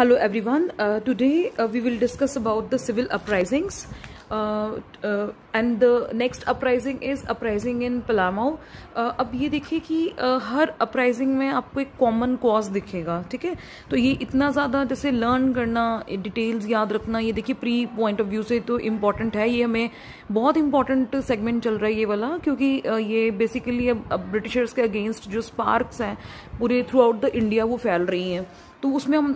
Hello everyone. Uh, today uh, we will discuss about the civil uprisings. Uh, uh, and the next uprising is uprising in Palamau uh, अब ये देखिए कि uh, हर uprising में आपको एक common cause दिखेगा ठीक है तो ये इतना ज़्यादा जैसे लर्न करना डिटेल्स याद रखना ये देखिए प्री पॉइंट ऑफ़ व्यू से तो इंपॉर्टेंट है ये हमें बहुत इंपॉर्टेंट सेगमेंट चल रहा है ये वाला क्योंकि ये बेसिकली अब ब्रिटिशर्स के अगेंस्ट जो स्पार्क्स हैं पूरे थ्रू आउट द इंडिया वो फैल रही हैं तो उसमें हम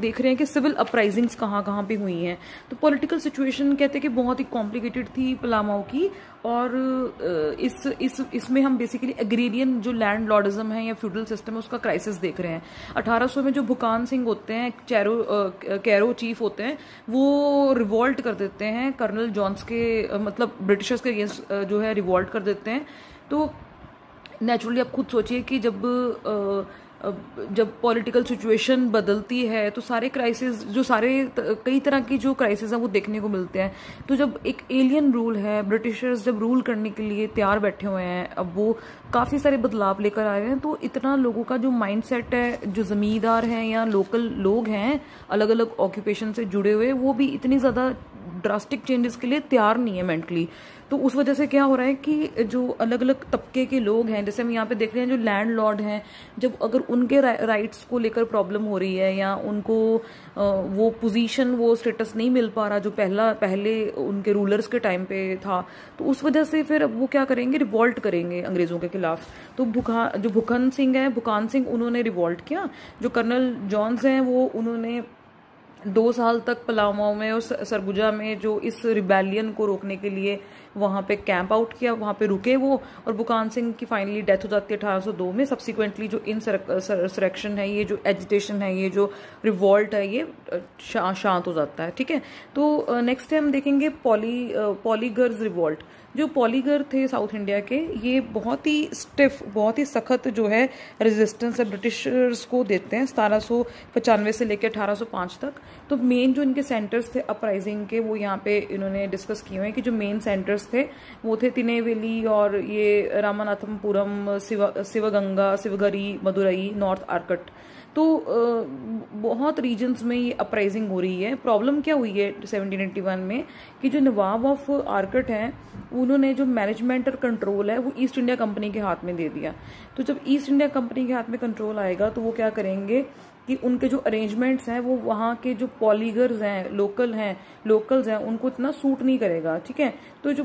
देख रहे हैं कि सिविल अपराइजिंग्स कहाँ कहाँ पे हुई हैं। तो पॉलिटिकल सिचुएशन कहते हैं कि बहुत ही कॉम्प्लिकेटेड थी पलामाओ की और इस इस इसमें हम बेसिकली एग्रेरियन जो लैंड लॉर्डिज्म है या फ्यूडल सिस्टम है उसका क्राइसिस देख रहे हैं। 1800 में जो भुकान सिंह होते हैं चैरो कैरो चीफ होते हैं वो रिवॉल्ट कर देते हैं कर्नल जॉन्स के मतलब ब्रिटिशर्स के अगेंस्ट जो है रिवॉल्ट कर देते हैं। तो नेचुरली आप खुद सोचिए कि जब आ, जब पॉलिटिकल सिचुएशन बदलती है तो सारे क्राइसिस जो सारे कई तरह की जो क्राइसिस हैं, वो देखने को मिलते हैं। तो जब एक एलियन रूल है ब्रिटिशर्स जब रूल करने के लिए तैयार बैठे हुए हैं, अब वो काफ़ी सारे बदलाव लेकर आए हैं तो इतना लोगों का जो माइंडसेट है, जो ज़मींदार हैं या लोकल लोग हैं अलग अलग ऑक्यूपेशन से जुड़े हुए, वो भी इतनी ज़्यादा ड्रास्टिक चेंजेस के लिए तैयार नहीं है मेंटली तो उस वजह से क्या हो रहा है कि जो अलग अलग तबके के लोग हैं जैसे हम यहाँ पे देख रहे हैं जो लैंड लॉर्ड हैं जब अगर उनके रा, राइट्स को लेकर प्रॉब्लम हो रही है या उनको वो पोजीशन वो स्टेटस नहीं मिल पा रहा जो पहला पहले उनके रूलर्स के टाइम पे था तो उस वजह से फिर वो क्या करेंगे? रिवॉल्ट करेंगे अंग्रेज़ों के खिलाफ। तो भुखा जो भुखन सिंह है भुकान सिंह उन्होंने रिवॉल्ट किया। जो कर्नल जॉन्स हैं वो उन्होंने दो साल तक पलामाओ में और सरगुजा में जो इस रिबेलियन को रोकने के लिए वहाँ पे कैंप आउट किया, वहाँ पे रुके वो, और बुकान सिंह की फाइनली डेथ हो जाती है 1802 में। सब्सिक्वेंटली जो इन सरेक्शन है, ये जो एजिटेशन है, ये जो रिवॉल्ट है, ये शांत हो जाता है, ठीक है? तो नेक्स्ट टाइम देखेंगे पॉली पॉलीगर्स रिवॉल्ट जो पॉलीगर थे साउथ इंडिया के, ये बहुत ही स्टिफ, बहुत ही सख्त जो है रेजिस्टेंस है ब्रिटिशर्स को देते हैं, सतारह सौ लेकर अठारह सौ पाँच तक। तो मेन जो इनके सेंटर्स थे अपराइजिंग के, वो यहाँ पे इन्होंने डिस्कस किए हैं कि जो मेन सेंटर्स थे, वो थे तिनेवेली और ये रामानाथमपुरम, शिव, शिवगंगा, शिवगरी, मदुरई नॉर्थ आर्कट तो बहुत रीजन्स में ये अपराइजिंग हो रही है। प्रॉब्लम क्या हुई है 1781 में? कि जो नवाब ऑफ़ आर्कट हैं, उन्होंने जो मैनेजमेंट और कंट्रोल है, वो ईस्ट इंडिया कंपनी के हाथ में दे दिया। तो जब ईस्ट इंडिया कंपनी के हाथ में कंट्रोल आएगा तो वो क्या करेंगे? कि उनके जो अरेंजमेंट्स हैं, वो वहाँ के जो पॉलीगर्स हैं लोकल हैं लोकल्स हैं, उनको इतना सूट नहीं करेगा, ठीक है? तो जो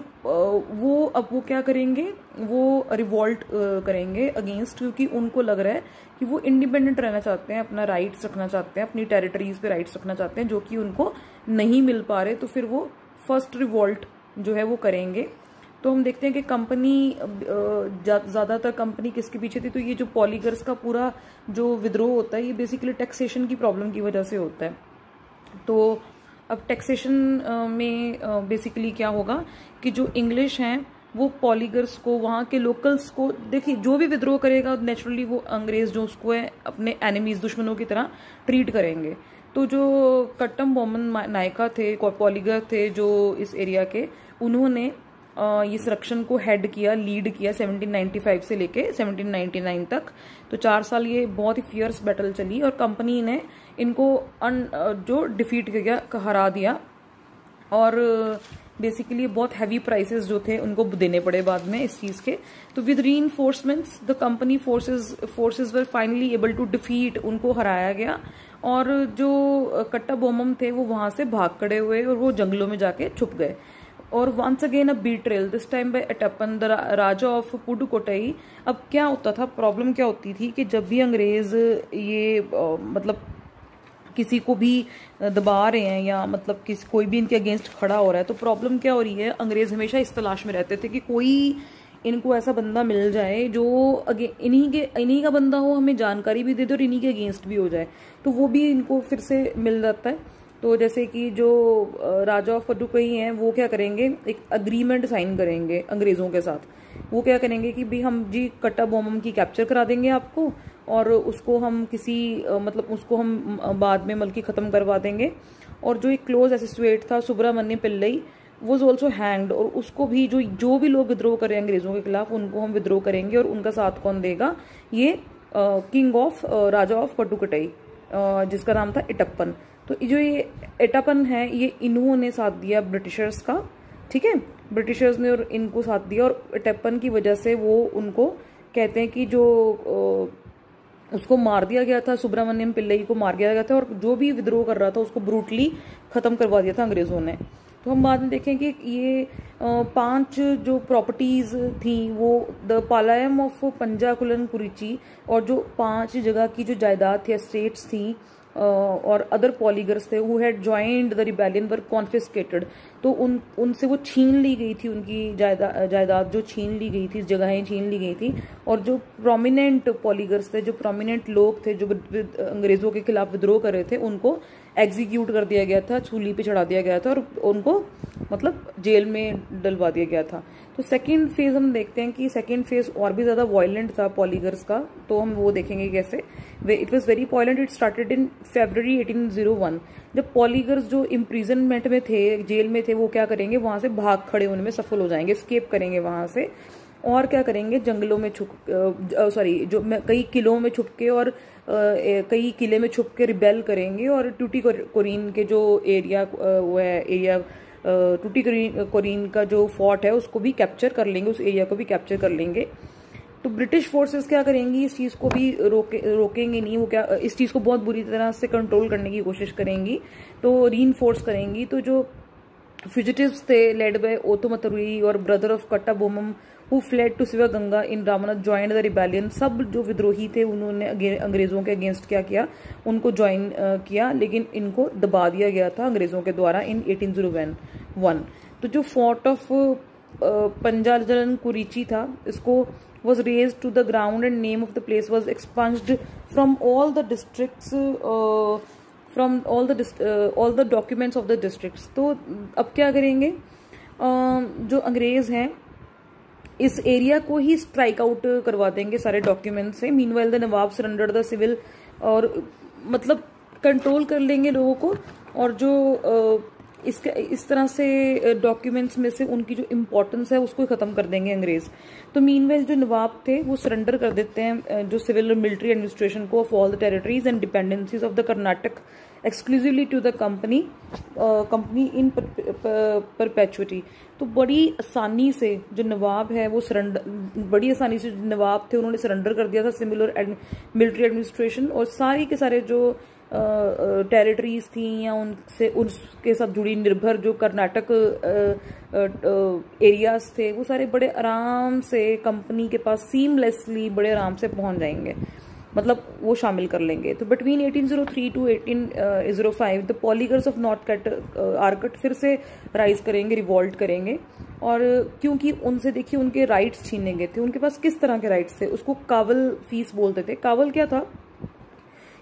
वो अब वो क्या करेंगे? वो रिवॉल्ट करेंगे अगेंस्ट क्योंकि उनको लग रहा है कि वो इंडिपेंडेंट रहना चाहते हैं, अपना राइट्स रखना चाहते हैं, अपनी टेरिटरीज पे राइट्स रखना चाहते हैं, जो कि उनको नहीं मिल पा रहे तो फिर वो फ़र्स्ट रिवॉल्ट जो है वो करेंगे। तो हम देखते हैं कि कंपनी ज़्यादातर कंपनी किसके पीछे थी? तो ये जो पॉलीगर्स का पूरा जो विद्रोह होता है, ये बेसिकली टैक्सेशन की प्रॉब्लम की वजह से होता है। तो अब टैक्सेशन में बेसिकली क्या होगा कि जो इंग्लिश हैं, वो पॉलीगर्स को, वहाँ के लोकल्स को, देखिए, जो भी विद्रोह करेगा नेचुरली वो अंग्रेज़ जो उसको है, अपने एनिमीज दुश्मनों की तरह ट्रीट करेंगे। तो जो कट्टम बोमन नायका थे पॉलीगर थे, जो इस एरिया के, उन्होंने इस रक्षण को हेड किया लीड किया 1795 से लेके 1799 तक। तो चार साल ये बहुत ही फियर्स बैटल चली और कंपनी ने इनको अन जो डिफीट किया हरा दिया। और बेसिकली बहुत हैवी प्राइसेस जो थे, उनको देने पड़े बाद में इस चीज़ के। तो with reinforcements the company forces forces were finally able to defeat उनको हराया गया। और जो कट्टा बोमम थे, वो वहाँ से भाग खड़े हुए और वो जंगलों में जाके छुप गए। और once again a betrayal this time by Ettappan the raja of Pudukkottai अब क्या होता था? प्रॉब्लम क्या होती थी कि जब भी अंग्रेज़ ये आ, मतलब किसी को भी दबा रहे हैं या मतलब किसी कोई भी इनके अगेंस्ट खड़ा हो रहा है तो प्रॉब्लम क्या हो रही है? अंग्रेज़ हमेशा इस तलाश में रहते थे कि कोई इनको ऐसा बंदा मिल जाए जो अगे इन्हीं के इन्हीं का बंदा हो हमें जानकारी भी दे दे और इन्हीं के अगेंस्ट भी हो जाए। तो वो भी इनको फिर से मिल जाता है। तो जैसे कि जो राजा ऑफ़ पटुकई हैं, वो क्या करेंगे? एक अग्रीमेंट साइन करेंगे अंग्रेज़ों के साथ। वो क्या करेंगे कि भाई हम जी कट्टा बोम की कैप्चर करा देंगे आपको और उसको हम किसी मतलब उसको हम बाद में मल्कि ख़त्म करवा देंगे। और जो एक क्लोज एसोसिएट था, Subramania Pillai was also hanged और उसको भी जो जो भी लोग विद्रोह करें अंग्रेज़ों के खिलाफ, उनको हम विद्रोह करेंगे और उनका साथ कौन देगा? ये king of raja of Pudukkottai जिसका नाम था इटप्पन। तो जो ये एटापन है, ये इन्होंने साथ दिया ब्रिटिशर्स का, ठीक है? ब्रिटिशर्स ने और इनको साथ दिया और एटापन की वजह से वो उनको कहते हैं कि जो उसको मार दिया गया था, सुब्रमण्यम पिल्लई को मार दिया गया था और जो भी विद्रोह कर रहा था उसको ब्रूटली ख़त्म करवा दिया था अंग्रेज़ों ने। तो हम बाद में देखें कि ये पाँच जो प्रॉपर्टीज़ थी, वो द पालायम ऑफ़ पंजाकुलन कुरिची और जो पाँच जगह की जो जायदाद थी स्टेट्स थी और अदर पॉलीगर्स थे who had joined the rebellion were confiscated तो उन, उनसे वो छीन ली गई थी, उनकी जायदाद जायदाद जो छीन ली गई थी जगहें छीन ली गई थी। और जो प्रोमिनेंट पॉलीगर्स थे, जो प्रोमिनेंट लोग थे, जो अंग्रेज़ों के खिलाफ विद्रोह कर रहे थे, उनको एग्जीक्यूट कर दिया गया था चूली पे चढ़ा दिया गया था और उनको मतलब जेल में डलवा दिया गया था। तो सेकेंड फ़ेज़ हम देखते हैं कि सेकेंड फ़ेज़ और भी ज़्यादा वायलेंट था पॉलीगर्स का तो हम वो देखेंगे कैसे। It was very violent it started in February 1801 जब पॉलीगर्स जो इम्प्रिजनमेंट में थे, जेल में थे, वो क्या करेंगे, वहाँ से भाग खड़े होने में सफल हो जाएँगे स्केप करेंगे वहाँ से। और क्या करेंगे, जंगलों में छुप सॉरी जो कई किलों में छुप के और कई किले में छुप के रिबेल करेंगे और टूटी कोरिन के जो एरिया वो है एरिया टूटी कोरिन का जो फोर्ट है, उसको भी कैप्चर कर लेंगे, उस एरिया को भी कैप्चर कर लेंगे। तो ब्रिटिश फोर्सेस क्या करेंगी? इस चीज़ को भी रोके, रोकेंगे नहीं, वो क्या, इस चीज़ को बहुत बुरी तरह से कंट्रोल करने की कोशिश करेंगी। तो री करेंगी। तो जो फ्यूजिटिव्स थे लेड बाय ओतो मतरुई और brother of Kattabomman who fled to Sivaganga in Ramnath join the rebellion सब जो विद्रोही थे उन्होंने अंग्रेज़ों के अगेंस्ट क्या किया? उनको ज्वाइन किया लेकिन इनको दबा दिया गया था अंग्रेज़ों के द्वारा इन एटीन ज़ीरो वन तो जो फोर्ट ऑफ़ पंजाजलन कुरीची था इसको was raised to the ground and name of the place was expunged the districts uh, from all the uh, all the documents of the districts. तो अब क्या करेंगे? uh, जो अंग्रेज़ हैं इस एरिया को ही स्ट्राइक आउट करवा देंगे सारे डॉक्यूमेंट से। Mean well the nawab surrender the civil और मतलब कंट्रोल कर लेंगे लोगों को। और जो इसके, इस तरह से डॉक्यूमेंट्स में से उनकी जो इम्पोर्टेंस है, उसको ख़त्म कर देंगे अंग्रेज़। तो मीन जो नवाब थे, वो सरेंडर कर देते हैं जो सिविल और मिलिट्री एडमिनिस्ट्रेशन को of all the territories and dependencies of the Carnatic exclusively to the company company in perpetuity तो बड़ी आसानी से जो नवाब है, वो सरेंडर बड़ी आसानी से जो नवाब थे, उन्होंने सरेंडर कर दिया था सिविल और मिलिट्री एडमिनिस्ट्रेशन और सारी के सारे जो टेरिटरीज थी या उनसे, उनके साथ जुड़ी निर्भर जो कर्नाटक एरियाज़ थे, वो सारे बड़े आराम से कंपनी के पास सीमलेसली बड़े आराम से पहुँच जाएँगे। मतलब वो शामिल कर लेंगे। तो between 1803 to 1805 the Poligars of North cut Arcot फिर से राइज करेंगे रिवॉल्ट करेंगे। और क्योंकि उनसे देखिए, उनके राइट्स छीने गए थे, उनके पास किस तरह के राइट्स थे, उसको कावल फ़ीस बोलते थे। कावल क्या था?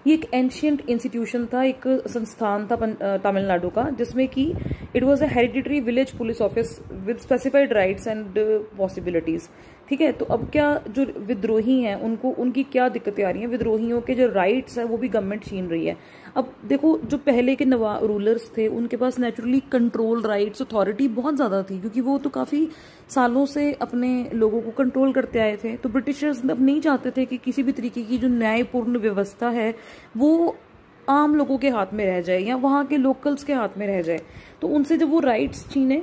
ये एक एंशियंट इंस्टीट्यूशन था, एक संस्थान था तमिलनाडु का, जिसमें कि it was a hereditary village police office with specified rights and possibilities ठीक है तो अब क्या जो विद्रोही हैं, उनको, उनकी क्या दिक्कतें आ रही हैं? विद्रोहियों के जो राइट्स हैं, वो भी गवर्नमेंट छीन रही है। अब देखो, जो पहले के नवा रूलर्स थे, उनके पास नेचुरली कंट्रोल राइट्स अथॉरिटी बहुत ज़्यादा थी, क्योंकि वो तो काफ़ी सालों से अपने लोगों को कंट्रोल करते आए थे। तो ब्रिटिशर्स अब नहीं चाहते थे कि किसी भी तरीके की जो न्यायपूर्ण व्यवस्था है, वो आम लोगों के हाथ में रह जाए या वहाँ के लोकल्स के हाथ में रह जाए। तो उनसे जब वो राइट्स छीने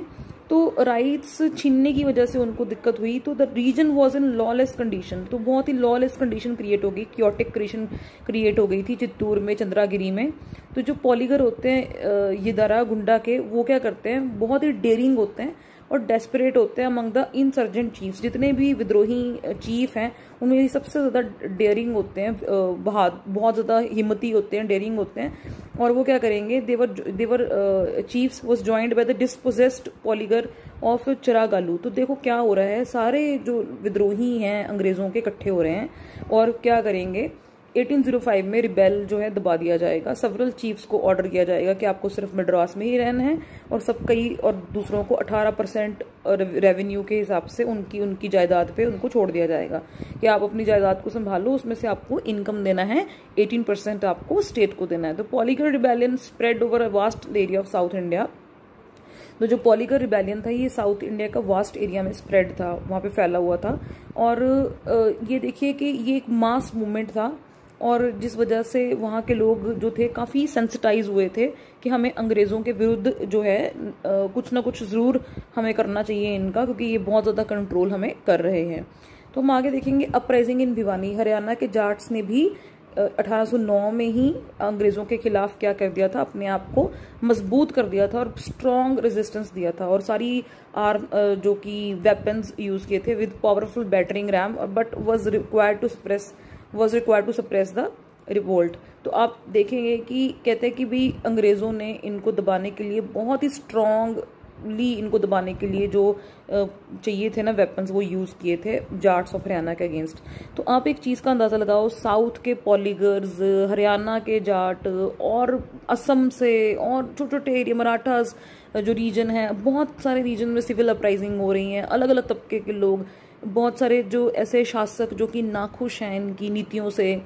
तो राइट्स छीनने की वजह से उनको दिक्कत हुई। तो the reason was in lawless condition तो बहुत ही लॉलेस कंडीशन क्रिएट हो गई। क्योटिक क्रिएशन क्रिएट हो गई थी चित्तूर में, चंद्रागिरी में। तो जो पॉलीगर होते हैं ये दरा गुंडा के, वो क्या करते हैं? बहुत ही डेरिंग होते हैं। और डेस्परेट होते हैं अमंग द इंसर्जेंट चीफ्स जितने भी विद्रोही चीफ हैं, उनमें सबसे ज़्यादा डेयरिंग होते हैं बहुत ज़्यादा हिम्मती होते हैं डेयरिंग होते हैं। और वो क्या करेंगे? Their their chiefs was joined by the dispossessed poligar of Chiragalu तो देखो क्या हो रहा है, सारे जो विद्रोही हैं अंग्रेज़ों के इकट्ठे हो रहे हैं, और क्या करेंगे? 1805 में रिबेल जो है दबा दिया जाएगा। सवरल चीफ्स को ऑर्डर किया जाएगा कि आपको सिर्फ़ मद्रास में ही रहना है और सब कई और दूसरों को 18 परसेंट रेवेन्यू के हिसाब से उनकी उनकी जायदाद पे उनको छोड़ दिया जाएगा। कि आप अपनी जायदाद को संभालो, उसमें से आपको इनकम देना है 18 परसेंट आपको स्टेट को देना है। तो poligar rebellion spread over a vast area of south India तो जो पॉलीगर रिबेलियन था, ये साउथ इंडिया का वास्ट एरिया में स्प्रेड था, वहाँ पे फैला हुआ था। और ये देखिए कि ये एक मास मूवमेंट था। और जिस वजह से वहाँ के लोग जो थे काफ़ी सेंसिटाइज हुए थे कि हमें अंग्रेज़ों के विरुद्ध जो है कुछ ना कुछ ज़रूर हमें करना चाहिए इनका, क्योंकि ये बहुत ज़्यादा कंट्रोल हमें कर रहे हैं। तो हम आगे देखेंगे अपराइजिंग इन भिवानी हरियाणा के जाट्स ने भी 1809 में ही अंग्रेज़ों के खिलाफ क्या कर दिया था? अपने आप को मज़बूत कर दिया था और स्ट्रॉन्ग रेजिस्टेंस दिया था। और सारी आर्म जो कि वेपन्स यूज़ किए थे with powerful battering ram but was required to suppress was require to suppress the revolt तो आप देखेंगे कि कहते हैं कि भी अंग्रेज़ों ने इनको दबाने के लिए बहुत ही स्ट्रॉन्ग ली इनको दबाने के लिए जो चाहिए थे ना वेपन्स वो यूज़ किए थे जाट्स ऑफ़ हरियाणा के अगेंस्ट तो आप एक चीज़ का अंदाज़ा लगाओ, साउथ के पॉलीगर्स हरियाणा के जाट, और असम से, और छोटे छोटे एरिया मराठास, जो रीजन है, बहुत सारे रीजन में सिविल अपराइजिंग हो रही हैं अलग अलग तबके के लोग। बहुत सारे जो ऐसे शासक जो कि नाखुश हैं इनकी नीतियों से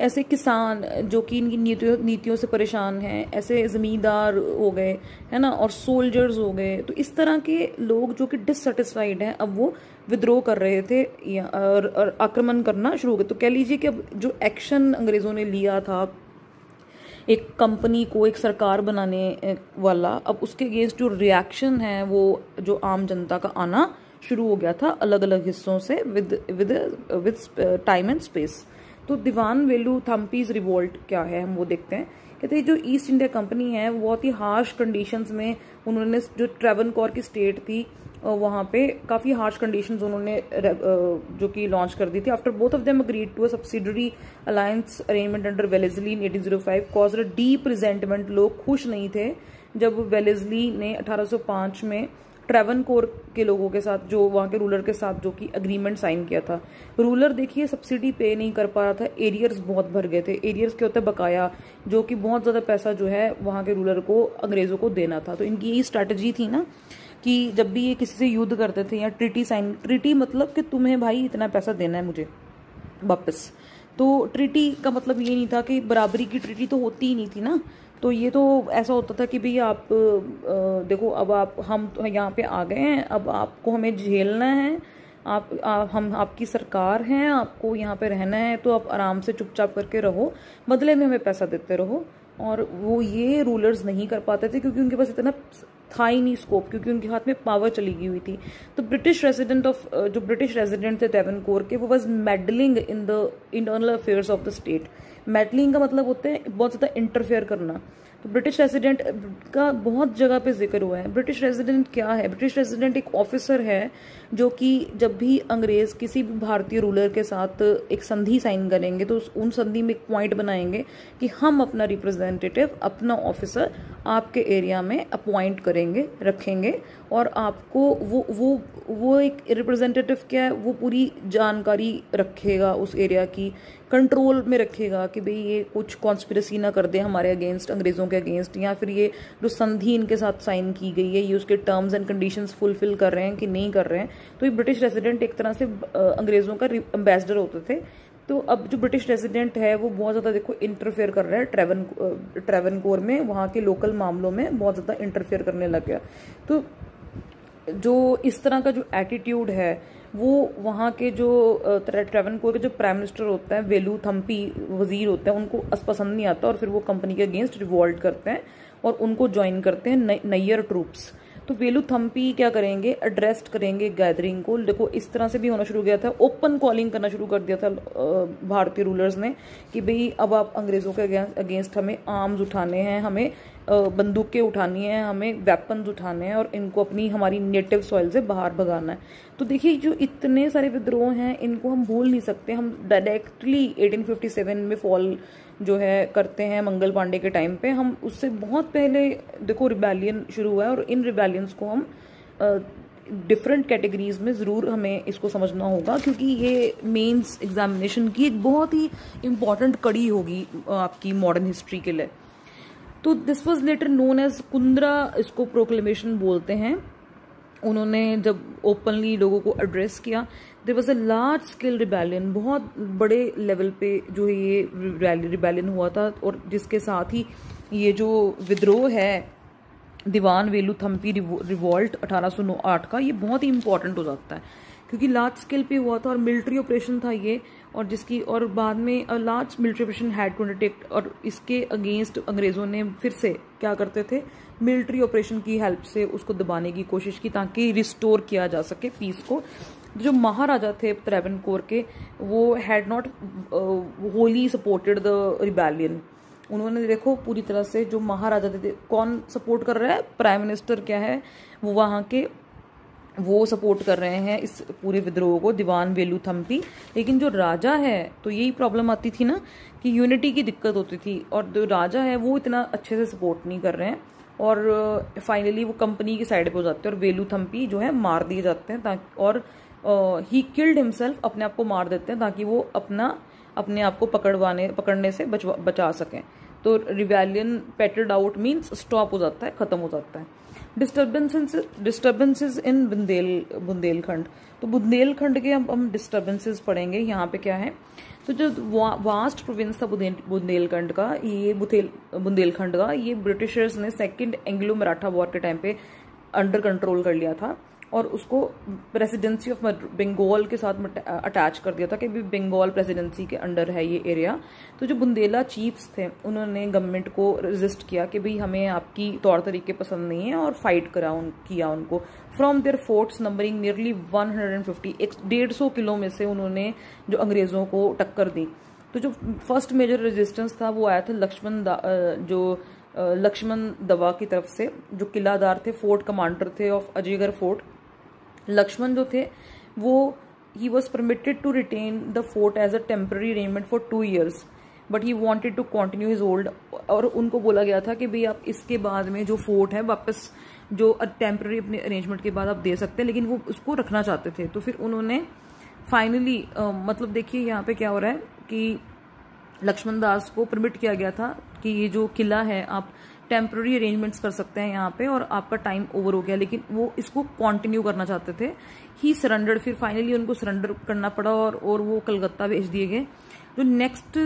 ऐसे किसान जो कि इनकी नीतियों नीतियों से परेशान हैं ऐसे ज़मींदार हो गए है ना और सोल्जर्स हो गए तो इस तरह के लोग जो कि डिससेटिस्फाइड हैं अब वो विद्रोह कर रहे थे और, और आक्रमण करना शुरू हो गए। तो कह लीजिए कि अब जो एक्शन अंग्रेज़ों ने लिया था एक कंपनी को एक सरकार बनाने वाला अब उसके अगेंस्ट जो रिएक्शन है वो जो आम जनता का आना शुरू हो गया था अलग अलग हिस्सों से with with with time and space तो दीवान वेलू थम्पीज रिवोल्ट क्या है हम वो देखते हैं। कहते हैं जो ईस्ट इंडिया कंपनी है बहुत ही हार्श कंडीशंस में उन्होंने जो ट्रेवन कौर की स्टेट थी वहाँ पे काफ़ी हार्श कंडीशंस उन्होंने जो कि लॉन्च कर दी थी। After both of them agreed to a subsidiary alliance arrangement under Wellesley in eighteen zero five cause deep resentment लोग खुश नहीं थे जब वेलेजली ने 1805 में ट्रेवन कोर के लोगों के साथ, जो वहाँ के रूलर के साथ, जो कि अग्रीमेंट साइन किया था। रूलर देखिए सब्सिडी पे नहीं कर पा रहा था एरियर्स बहुत भर गए थे। एरियर्स के होते बकाया, जो कि बहुत ज़्यादा पैसा जो है, वहाँ के रूलर को, अंग्रेज़ों को देना था। तो इनकी यही स्ट्रैटेजी थी ना, कि जब भी ये किसी से युद्ध करते थे या ट्रिटी साइन ट्रिटी मतलब कि तुम्हें भाई इतना पैसा देना है मुझे, वापस। तो ट्रिटी का मतलब ये नहीं था कि बराबरी की ट्रिटी तो होती ही नहीं थी ना। तो ये तो ऐसा होता था कि भाई आप देखो अब आप हम तो यहाँ पे आ गए हैं अब आपको हमें झेलना है आप आ, हम आपकी सरकार हैं आपको यहाँ पे रहना है तो आप आराम से चुपचाप करके रहो बदले में हमें पैसा देते रहो। और वो ये रूलर्स नहीं कर पाते थे क्योंकि उनके पास इतना था ही नहीं स्कोप क्योंकि उनके हाथ में पावर चली गई हुई थी। तो ब्रिटिश रेजिडेंट ऑफ़ जो ब्रिटिश रेजिडेंट थे डेवन कोर के वो was meddling in the internal affairs of the state meddling का मतलब होता है बहुत ज़्यादा इंटरफेयर करना। ब्रिटिश रेजिडेंट का बहुत जगह पे ज़िक्र हुआ है। ब्रिटिश रेजिडेंट क्या है? ब्रिटिश रेजिडेंट एक ऑफिसर है, जो कि जब भी अंग्रेज़ किसी भी भारतीय रूलर के साथ एक संधि साइन करेंगे तो उस, उन संधि में एक पॉइंट बनाएँगे कि हम अपना रिप्रेजेंटेटिव अपना ऑफिसर आपके एरिया में अपॉइंट करेंगे, रखेंगे और आपको वो वो वो एक रिप्रेजेंटेटिव क्या है? वो पूरी जानकारी रखेगा उस एरिया की कंट्रोल में रखेगा कि भाई ये कुछ कॉन्स्पिरसी ना कर दे हमारे अगेंस्ट अंग्रेज़ों के अगेंस्ट या फिर ये जो संधि इनके साथ साइन की गई है, ये उसके टर्म्स एंड कंडीशंस फुलफिल कर रहे हैं कि नहीं कर रहे हैं तो ये ब्रिटिश रेजिडेंट एक तरह से अंग्रेज़ों का एम्बेसडर होते थे। तो अब जो ब्रिटिश रेजिडेंट है, वो बहुत ज़्यादा देखो इंटरफेयर कर रहा है ट्रेवन ट्रेवन कोर में, वहाँ के लोकल मामलों में बहुत ज़्यादा इंटरफेयर करने लग गया। तो जो इस तरह का जो एटीट्यूड है वो वहाँ के जो ट्रेवन कोर के जो प्राइम मिनिस्टर होते हैं, वेलू थम्पी वज़ीर होते हैं, उनको पसंद नहीं आता और फिर वो कंपनी के अगेंस्ट रिवॉल्ट करते हैं और उनको ज्वाइन करते हैं नैयर ट्रूप्स। तो वेलू थम्पी क्या करेंगे? एड्रेस्ड करेंगे गैदरिंग को। देखो, इस तरह से भी होना शुरू किया था। ओपन कॉलिंग करना शुरू कर दिया था भारतीय रूलर्स ने कि भाई, अब आप अंग्रेज़ों के अगेंस्ट हमें आर्म्स उठाने हैं, हमें बंदूकें उठानी है, हमें वेपन्स उठाने हैं और इनको अपनी, हमारी नेटिव सॉइल से बाहर भगाना है। तो देखिए, जो इतने सारे विद्रोह हैं, इनको हम भूल नहीं सकते। हम डायरेक्टली 1857 में फॉल जो है करते हैं मंगल पांडे के टाइम पे, हम उससे बहुत पहले, देखो रिबेलियन शुरू हुआ है और इन रिबेलियंस को हम डिफरेंट कैटेगरीज में ज़रूर हमें इसको समझना होगा क्योंकि ये मेंस एग्जामिनेशन की एक बहुत ही इंपॉर्टेंट कड़ी होगी आपकी मॉडर्न हिस्ट्री के लिए। तो this was later known as Kundara इसको प्रोक्लेमेशन बोलते हैं। उन्होंने जब ओपनली लोगों को एड्रेस किया there was a large scale rebellion बहुत बड़े लेवल पे जो है ये रिबेलियन हुआ था और जिसके साथ ही ये जो विद्रोह है, दीवान वेलू थम्पी रिवॉल्ट 1808 का, ये बहुत ही इंपॉर्टेंट हो जाता है। क्योंकि लार्ज स्केल पे हुआ था और मिलिट्री ऑपरेशन था ये, और जिसकी, और बाद में large military operation had to undertake और इसके अगेंस्ट अंग्रेज़ों ने फिर से क्या करते थे? मिलिट्री ऑपरेशन की हेल्प से उसको दबाने की कोशिश की ताकि रिस्टोर किया जा सके पीस को। जो महाराजा थे त्रेवन कोर के, वो had not wholly supported the rebellion उन्होंने देखो पूरी तरह से जो महाराजा थे, कौन सपोर्ट कर रहा है? प्राइम मिनिस्टर क्या है? वो वहाँ के वो सपोर्ट कर रहे हैं इस पूरे विद्रोह को, दीवान वेलू थम्पी। लेकिन जो राजा है तो यही प्रॉब्लम आती थी ना, कि यूनिटी की दिक्कत होती थी। और जो राजा है, वो इतना अच्छे से सपोर्ट नहीं कर रहे हैं। और फाइनली वो कंपनी की साइड पे हो जाते हैं और वेलू थम्पी जो है, मार दिए जाते हैं ताकि, और ही किल्ड हिमसेल्फ अपने आप को मार देते हैं ताकि वो अपना अपने आप को पकड़वाने पकड़ने से बचवा बचा सकें। तो rebellion petered out means stop हो जाता है ख़त्म हो जाता है। Disturbances disturbances in Bundel Bundelkhand तो बुंदेलखंड के अब हम डिस्टर्बेंसेस पढ़ेंगे यहाँ पे क्या है? तो जो वा, वास्ट प्रोविंस था बुंदेलखंड का ये बुथेल बुंदेलखंड का ये ब्रिटिशर्स ने सेकंड एंग्लो मराठा वॉर के टाइम पे अंडर कंट्रोल कर लिया था। और उसको प्रेसिडेंसी ऑफ़ बंगाल के साथ अटैच कर दिया था कि बंगाल प्रेसिडेंसी के अंडर है ये एरिया तो जो बुंदेला चीफ्स थे, उन्होंने गवर्नमेंट को रजिस्ट किया कि भाई हमें आपकी तौर तरीके पसंद नहीं है और फाइट करा उन, किया उनको। From their forts numbering nearly 150 एक, डेढ़ सौ किलो में से उन्होंने जो अंग्रेज़ों को टक्कर दी। तो जो फ़र्स्ट मेजर रेजिस्टेंस था, वो आया था लक्ष्मण जो लक्ष्मण दवा की तरफ़ से, जो किलादार थे फोर्ट कमांडर थे ऑफ़ अजयगढ़ फोर्ट लक्ष्मण जो थे, वो he was permitted to retain the fort as a temporary arrangement for two years but he wanted to continue his hold और उनको बोला गया था कि भाई आप इसके बाद में जो फोर्ट है, वापस जो टेम्प्ररी अपने अरेंजमेंट के बाद आप दे सकते हैं, लेकिन वो उसको रखना चाहते थे। तो फिर उन्होंने फाइनली मतलब देखिए यहाँ पे क्या हो रहा है कि लक्ष्मण दास को परमिट किया गया था कि ये जो किला है, आप टेम्प्ररी अरेंजमेंट्स कर सकते हैं यहाँ पे और आपका टाइम ओवर हो गया। लेकिन वो इसको कंटिन्यू करना चाहते थे। ही सरेंडर फिर फाइनली उनको सरेंडर करना पड़ा और और वो कलकत्ता भेज दिए गए। जो नेक्स्ट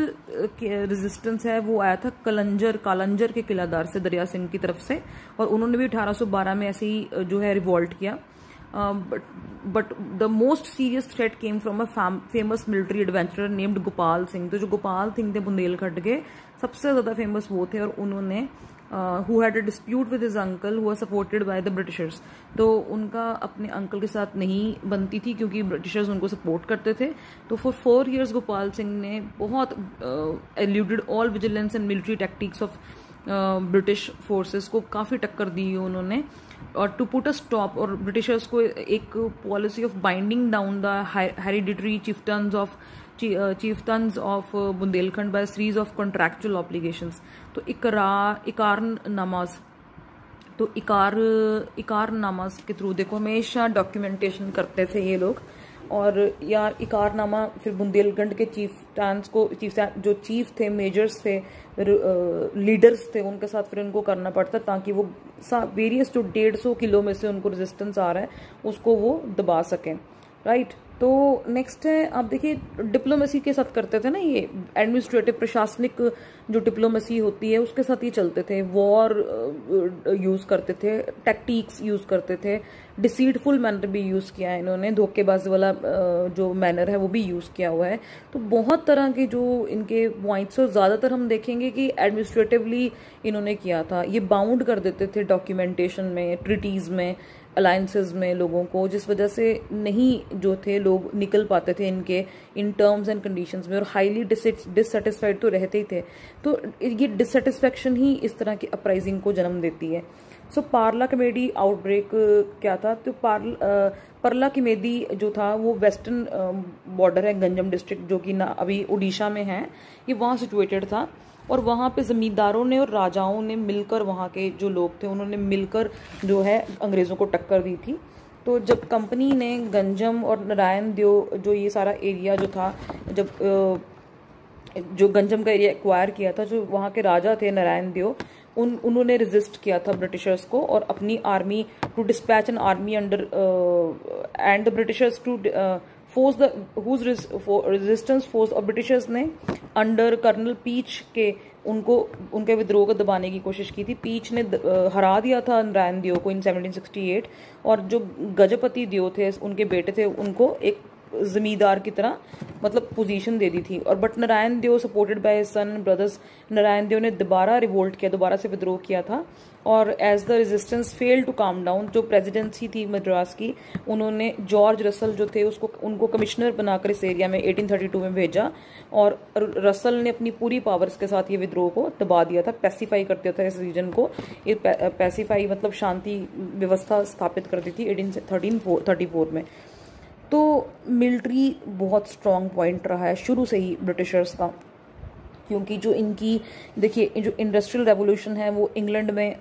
रेजिस्टेंस है, वो आया था कलंजर, कालंजर के किलादार से, दरिया सिंह की तरफ़ से। और उन्होंने भी 1812 में ऐसे ही जो है रिवॉल्ट किया। But the most serious threat came from a famous military adventurer named Gopal Singh तो जो गोपाल सिंह थे, बुंदेलखंड के, सबसे ज़्यादा फ़ेमस वो थे और उन्होंने who had a dispute with his uncle who supported by the Britishers तो उनका अपने अंकल के साथ नहीं बनती थी क्योंकि ब्रिटिशर्स उनको सपोर्ट करते थे। तो for four years Gopal Singh ने बहुत eluded all vigilance and military tactics of British forces को काफ़ी टक्कर दी उन्होंने। और टू पुट अ स्टॉप और ब्रिटिशर्स को एक policy of binding down the hereditary chieftains of of uh, Bundelkhand by a series of contractual तो इकार नमाज़ तो इकार इकार के थ्रू देखो हमेशा डॉक्यूमेंटेशन करते थे ये लोग। और यार इकारनामा फिर बुंदेलखंड के चीफ टांस को चीफ जो चीफ थे मेजर्स थे लीडर्स थे उनके साथ फिर उनको करना पड़ता ताकि वो वेरियस जो डेढ़ सौ किलो में से उनको रेजिस्टेंस आ रहा है उसको वो दबा सकें। राइट तो नेक्स्ट है, आप देखिए डिप्लोमेसी के साथ करते थे ना ये एडमिनिस्ट्रेटिव प्रशासनिक जो डिप्लोमेसी होती है, उसके साथ ही चलते थे। वॉर यूज़ करते थे टैक्टिक्स यूज़ करते थे। डिसीडफुल मैनर भी यूज़ किया है इन्होंने, धोखेबाज वाला जो मैनर है, वो भी यूज़ किया हुआ है। तो बहुत तरह के जो इनके पॉइंट्स और ज़्यादातर हम देखेंगे कि एडमिनिस्ट्रेटिवली इन्होंने किया था। ये बाउंड कर देते थे डॉक्यूमेंटेशन में ट्रिटीज़ में अलायंसेज में लोगों को जिस वजह से नहीं जो थे लोग निकल पाते थे इनके इन टर्म्स एंड कंडीशंस में और हाईली डिससेटिस्फाइड तो रहते ही थे। तो ये डिससेटिस्फेक्शन ही इस तरह की अपराइजिंग को जन्म देती है। So so, Parlakimedi outbreak क्या था? तो पार्ल परला कमेडी जो था वो वेस्टर्न बॉर्डर है गंजम डिस्ट्रिक्ट जो कि ना अभी उड़ीसा में है ये वहाँ सिचुएटेड था। और वहाँ पे ज़मींदारों ने और राजाओं ने मिलकर वहाँ के जो लोग थे, उन्होंने मिलकर जो है अंग्रेज़ों को टक्कर दी थी। तो जब कंपनी ने गंजम और नारायण देव जो ये सारा एरिया जो था, जब जो गंजम का एरिया एक्वायर किया था, जो वहाँ के राजा थे नारायण देव, उन, उन्होंने रेजिस्ट किया था ब्रिटिशर्स को और अपनी army to dispatch an army under and the Britishers to force the huge resistance force और ब्रिटिशर्स ने अंडर कर्नल पीच के, उनको, उनके विद्रोह को दबाने की कोशिश की थी। पीच ने हरा दिया था नारायण दियो को इन 1768 और जो गजपति दियो थे, उनके बेटे थे, उनको एक जमींदार की तरह मतलब पोजीशन दे दी थी। और but Narayan Deo supported by son brothers Narayan Deo ने दोबारा रिवोल्ट किया, दोबारा से विद्रोह किया था। और as the resistance fail to calm down जो प्रेसिडेंसी थी मद्रास की, उन्होंने जॉर्ज रसल जो थे उसको, उनको कमिश्नर बनाकर इस एरिया में 1832 में भेजा और रसल ने अपनी पूरी पावर्स के साथ ये विद्रोह को दबा दिया था पैसिफाई कर दिया था इस रीजन को। ये पैसिफाई मतलब शांति व्यवस्था स्थापित कर दी थी एटीन थर्टीन थर्टी फोर में। तो मिलिट्री बहुत स्ट्रॉन्ग पॉइंट रहा है, शुरू से ही ब्रिटिशर्स का। क्योंकि जो इनकी, देखिए, जो इंडस्ट्रियल रेवोल्यूशन है, वो इंग्लैंड में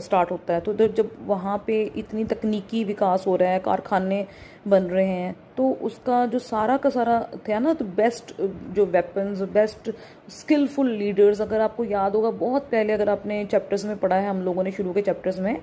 स्टार्ट होता है। तो जब वहाँ पे इतनी तकनीकी विकास हो रहा है, कारखाने बन रहे हैं तो उसका जो सारा का सारा था ना तो बेस्ट जो वेपन्स बेस्ट स्किलफुल लीडर्स अगर आपको याद होगा, बहुत पहले अगर आपने चैप्टर्स में पढ़ा है, हम लोगों ने शुरू के चैप्टर्स में,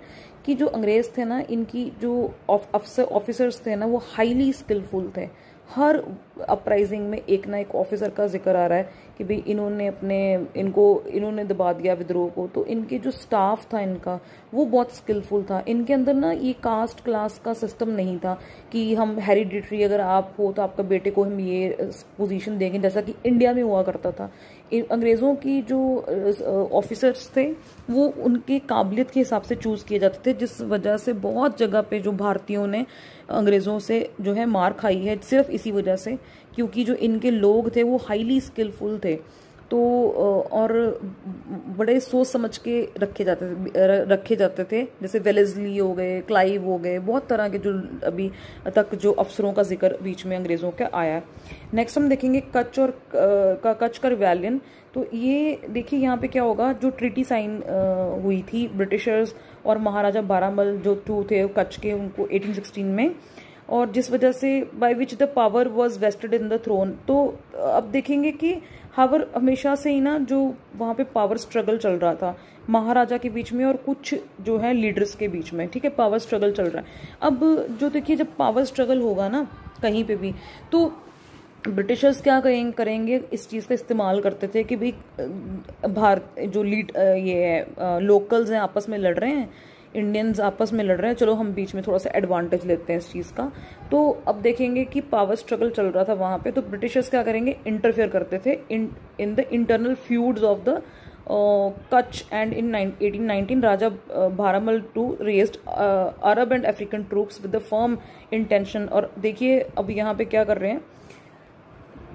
कि जो अंग्रेज़ थे ना, इनकी जो ऑफिसर्स थे ना, वो हाईली स्किलफुल थे। हर अपराइजिंग में एक ना एक ऑफिसर का ज़िक्र आ रहा है। कि भाई इन्होंने अपने, इनको, इन्होंने दबा दिया विद्रोह को। तो इनके जो स्टाफ था इनका, वो बहुत स्किलफुल था। इनके अंदर ना ये कास्ट क्लास का सिस्टम नहीं था कि हम हेरिडिटरी अगर आप हो तो आपका बेटे को हम ये पोजीशन देंगे। जैसा कि इंडिया में हुआ करता था। अंग्रेज़ों की जो ऑफिसर्स थे, वो उनके काबिलियत के हिसाब से चूज़ किए जाते थे, जिस वजह से बहुत जगह पे जो भारतीयों ने अंग्रेज़ों से जो है मार खाई है, सिर्फ़ इसी वजह से क्योंकि जो इनके लोग थे वो हाईली स्किलफुल थे। तो और बड़े सोच समझ के रखे जाते रखे जाते थे। जैसे वेलेजली हो गए क्लाइव हो गए, बहुत तरह के जो अभी तक जो अफसरों का ज़िक्र बीच में अंग्रेज़ों का आया। नेक्स्ट हम देखेंगे कच्छ और का कच्छ कर वैलियन तो ये देखिए यहाँ पे क्या होगा, जो ट्रिटी साइन हुई थी, ब्रिटिशर्स और महाराजा बारामल जो टू थे, कच्छ के, उनको 1816 में और जिस वजह से by which the power was vested in the throne तो अब देखेंगे कि हावर हमेशा से ही ना जो वहाँ पे पावर स्ट्रगल चल रहा था, महाराजा के बीच में और कुछ जो है लीडर्स के बीच में, ठीक है पावर स्ट्रगल चल रहा है। अब जो देखिए, जब पावर स्ट्रगल होगा ना कहीं पे भी तो ब्रिटिशर्स क्या करेंगे करेंगे, इस चीज़ का इस्तेमाल करते थे कि भाई भारत, जो लीड ये है लोकल्स हैं, आपस में लड़ रहे हैं इंडियंस आपस में लड़ रहे हैं। चलो, हम बीच में थोड़ा सा एडवांटेज लेते हैं इस चीज़ का। तो अब देखेंगे कि पावर स्ट्रगल चल रहा था वहाँ पे। तो ब्रिटिशर्स क्या करेंगे? इंटरफेयर करते थे in in the internal feuds of the Kutch and in eighteen nineteen Raja Bharamal to raised Arab and African troops with the firm intention और देखिए, अब यहाँ पे क्या कर रहे हैं?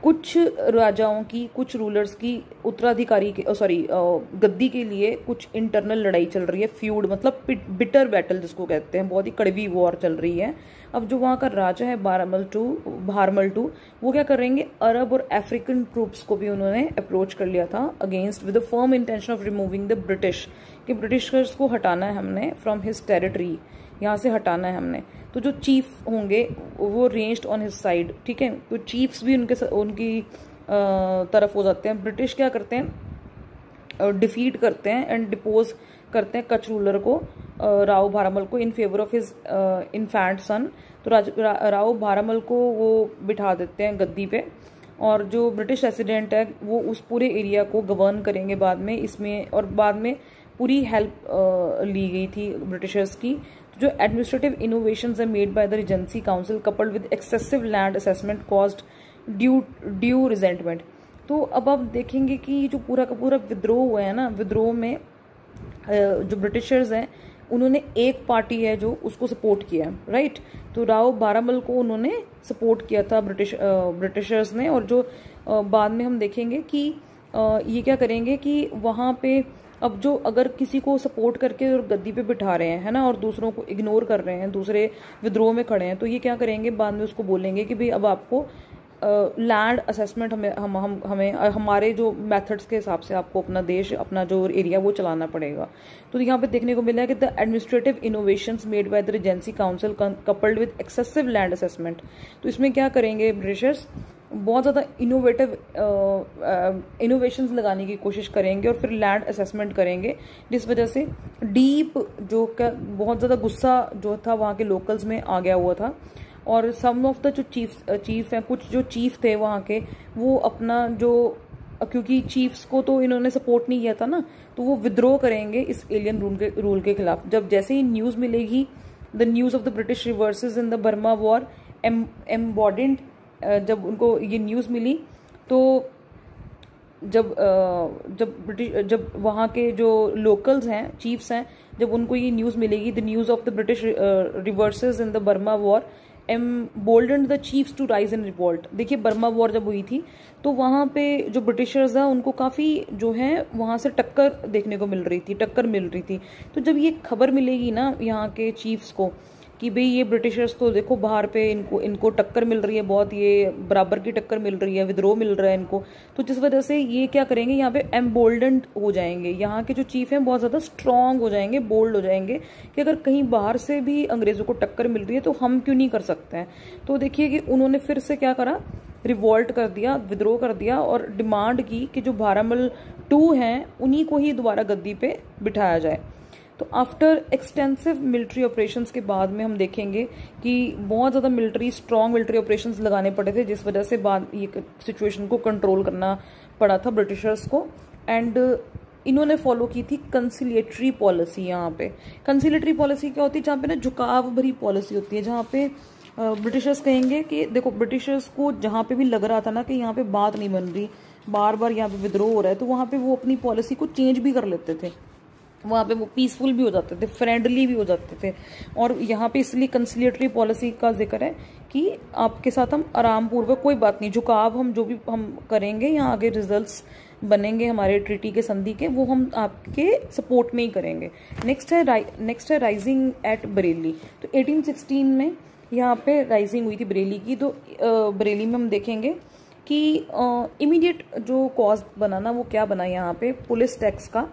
कुछ राजाओं की, कुछ रूलर्स की, उत्तराधिकारी के सॉरी गद्दी के लिए कुछ इंटरनल लड़ाई चल रही है फ्यूड मतलब बिटर बैटल जिसको कहते हैं, बहुत ही कड़वी वॉर चल रही है। अब जो वहाँ का राजा है बारमल टू भारमल टू वो क्या करेंगे अरब और अफ्रीकन ट्रूप्स को भी उन्होंने अप्रोच कर लिया था against with firm intention of removing the British कि ब्रिटिशर्स को हटाना है हमने फ्रॉम हिज टेरिटरी यहाँ से हटाना है हमने। तो जो चीफ होंगे वो रेंज्ड ऑन हिज साइड ठीक है? तो चीफ्स भी उनके उनकी तरफ़ हो जाते हैं। ब्रिटिश क्या करते हैं? डिफीट करते हैं एंड डिपोज करते हैं कच रूलर को राव भारामल को in favour of his infant son तो रा, राव भारामल को वो बिठा देते हैं गद्दी पे और जो ब्रिटिश रेसिडेंट है वो उस पूरे एरिया को गवर्न करेंगे बाद में। इसमें और बाद में पूरी हेल्प ली गई थी ब्रिटिशर्स की। जो एडमिनिस्ट्रेटिव इनोवेशन है made by the regency council coupled with excessive land assessment cost due due resentment तो अब आप देखेंगे कि जो पूरा का पूरा विद्रोह हुआ है ना, विद्रोह में जो ब्रिटिशर्स हैं, उन्होंने एक पार्टी है जो उसको सपोर्ट किया है राइट तो राव बारामल को उन्होंने सपोर्ट किया था ब्रिटिश ब्रिटिशर्स ने, और जो बाद में हम देखेंगे कि ये क्या करेंगे कि वहाँ पे अब जो अगर किसी को सपोर्ट करके और गद्दी पे बिठा रहे हैं है ना और दूसरों को इग्नोर कर रहे हैं दूसरे विद्रोह में खड़े हैं तो ये क्या करेंगे? बाद में उसको बोलेंगे कि भाई अब आपको लैंड uh, असेसमेंट हमें हम हम हमें हमारे जो मेथड्स के हिसाब से आपको अपना देश अपना जो एरिया वो चलाना पड़ेगा। तो यहाँ पे देखने को मिला है कि the administrative innovation made by the regency council coupled with excessive land assessment तो इसमें क्या करेंगे ब्रिटिशर्स बहुत ज़्यादा इनोवेटिव इनोवेशंस लगाने की कोशिश करेंगे और फिर लैंड असेसमेंट करेंगे, जिस वजह से डीप जो का, बहुत ज़्यादा गुस्सा जो था वहाँ के लोकल्स में आ गया हुआ था। और सम ऑफ़ द जो चीफ चीफ हैं, कुछ जो चीफ थे वहाँ के, वो अपना जो, क्योंकि चीफ्स को तो इन्होंने सपोर्ट नहीं किया था ना तो वो विद्रोह करेंगे इस एलियन रूल के रूल के खिलाफ। जब जैसे ही न्यूज़ मिलेगी the news of the British reverses in the Burma war em emboldened जब उनको ये न्यूज़ मिली तो जब जब ब्रिटिश जब वहाँ के जो लोकल्स हैं चीफ्स हैं, जब उनको ये न्यूज़ मिलेगी the news of the British reverses in the Burma war emboldened the chiefs to rise in revolt देखिए बर्मा वॉर जब हुई थी तो वहाँ पे जो ब्रिटिशर्स हैं, उनको काफ़ी जो है, वहाँ से टक्कर देखने को मिल रही थी, टक्कर मिल रही थी। तो जब ये खबर मिलेगी ना यहाँ के चीफ्स को कि भाई ये ब्रिटिशर्स तो देखो बाहर पे इनको इनको टक्कर मिल रही है, बहुत ये बराबर की टक्कर मिल रही है, विद्रोह मिल रहा है इनको। तो जिस वजह से ये क्या करेंगे, यहाँ पे एम्बोल्डेंट हो जाएँगे। यहाँ के जो चीफ हैं, बहुत ज़्यादा स्ट्रांग हो जाएँगे बोल्ड हो जाएँगे कि अगर कहीं बाहर से भी अंग्रेज़ों को टक्कर मिल रही है तो हम क्यों नहीं कर सकते हैं? तो देखिए कि उन्होंने फिर से क्या करा? रिवॉल्ट कर दिया, विद्रोह कर दिया और डिमांड की कि जो भारामल टू हैं, उन्हीं को ही दोबारा गद्दी पे बिठाया जाए। तो आफ्टर एक्सटेंसिव मिलिट्री ऑपरेशंस के बाद में हम देखेंगे कि बहुत ज़्यादा मिलिट्री स्ट्रॉन्ग मिलिट्री ऑपरेशंस लगाने पड़े थे, जिस वजह से बाद ये सिचुएशन को कंट्रोल करना पड़ा था ब्रिटिशर्स को। एंड इन्होंने फॉलो की थी कंसिलेटरी पॉलिसी यहाँ पे। कंसिलेटरी पॉलिसी क्या होती है? जहाँ पे ना झुकाव भरी पॉलिसी होती है, जहाँ पे ब्रिटिशर्स कहेंगे कि देखो ब्रिटिशर्स को जहाँ पे भी लग रहा था ना कि यहाँ पे बात नहीं बन रही बार बार यहाँ पे विद्रोह हो रहा है तो वहाँ पे वो अपनी पॉलिसी को चेंज भी कर लेते थे। वहाँ पे वो पीसफुल भी हो जाते थे फ्रेंडली भी हो जाते थे। और यहाँ पे इसलिए कंसिलेटरी पॉलिसी का ज़िक्र है कि आपके साथ हम आराम पूर्वक कोई बात नहीं झुकाव हम जो भी हम करेंगे यहाँ आगे रिजल्ट्स बनेंगे हमारे ट्रीटी के, संधि के, वो हम आपके सपोर्ट में ही करेंगे। नेक्स्ट है नेक्स्ट है राइजिंग एट बरेली तो 1816 में यहाँ पे राइजिंग हुई थी बरेली की। तो बरेली में हम देखेंगे कि इमीडिएट जो कॉज बना ना, वो क्या बना यहाँ पे? पुलिस टैक्स का।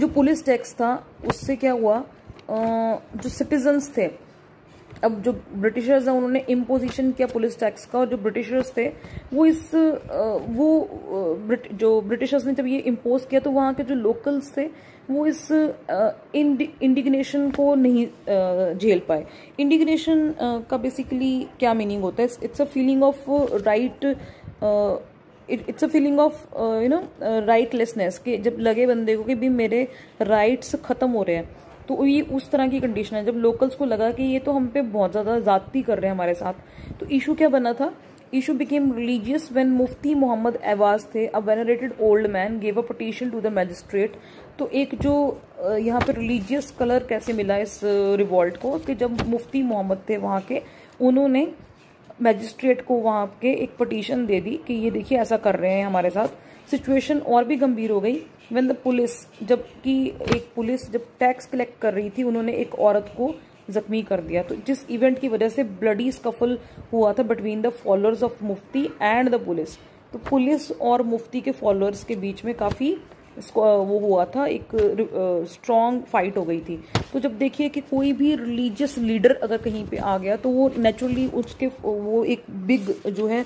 जो पुलिस टैक्स था उससे क्या हुआ? जो सिटीजन्स थे अब जो ब्रिटिशर्स हैं उन्होंने इम्पोजिशन किया पुलिस टैक्स का और जो ब्रिटिशर्स थे वो इस वो ब्रिट, जो ब्रिटिशर्स ने जब ये इम्पोज किया तो वहाँ के जो लोकल्स थे वो इस इंडिग्नेशन को नहीं झेल पाए। इंडिग्नेशन का बेसिकली क्या मीनिंग होता है? It's a feeling of right it's a feeling of you know rightlessness कि जब लगे बंदे को कि भी मेरे राइट्स खत्म हो रहे हैं तो ये उस तरह की कंडीशन है। जब लोकल्स को लगा कि ये तो हम पे बहुत ज़्यादा ज़्यादती कर रहे हैं हमारे साथ तो इशू क्या बना था? Issue became religious when Mufti Mohammad Ewaz थे। A venerated old man gave a petition to the magistrate तो एक जो यहाँ पे रिलीजियस कलर कैसे मिला इस रिवॉल्ट को कि जब मुफ्ती मोहम्मद थे वहाँ के, उन्होंने मैजिस्ट्रेट को वहाँ के एक पटिशन दे दी कि ये देखिए ऐसा कर रहे हैं हमारे साथ। सिचुएशन और भी गंभीर हो गई। वेन द पुलिस जबकि एक पुलिस जब टैक्स कलेक्ट कर रही थी, उन्होंने एक औरत को जख्मी कर दिया। तो जिस इवेंट की वजह से ब्लडी स्कफल हुआ था between the followers of Mufti and the police तो पुलिस और मुफ्ती के फॉलोअर्स के बीच में काफ़ी वो हुआ था, एक स्ट्रॉन्ग फाइट हो गई थी। तो जब देखिए कि कोई भी रिलीजियस लीडर अगर कहीं पे आ गया तो वो नेचुरली उसके, वो एक बिग जो है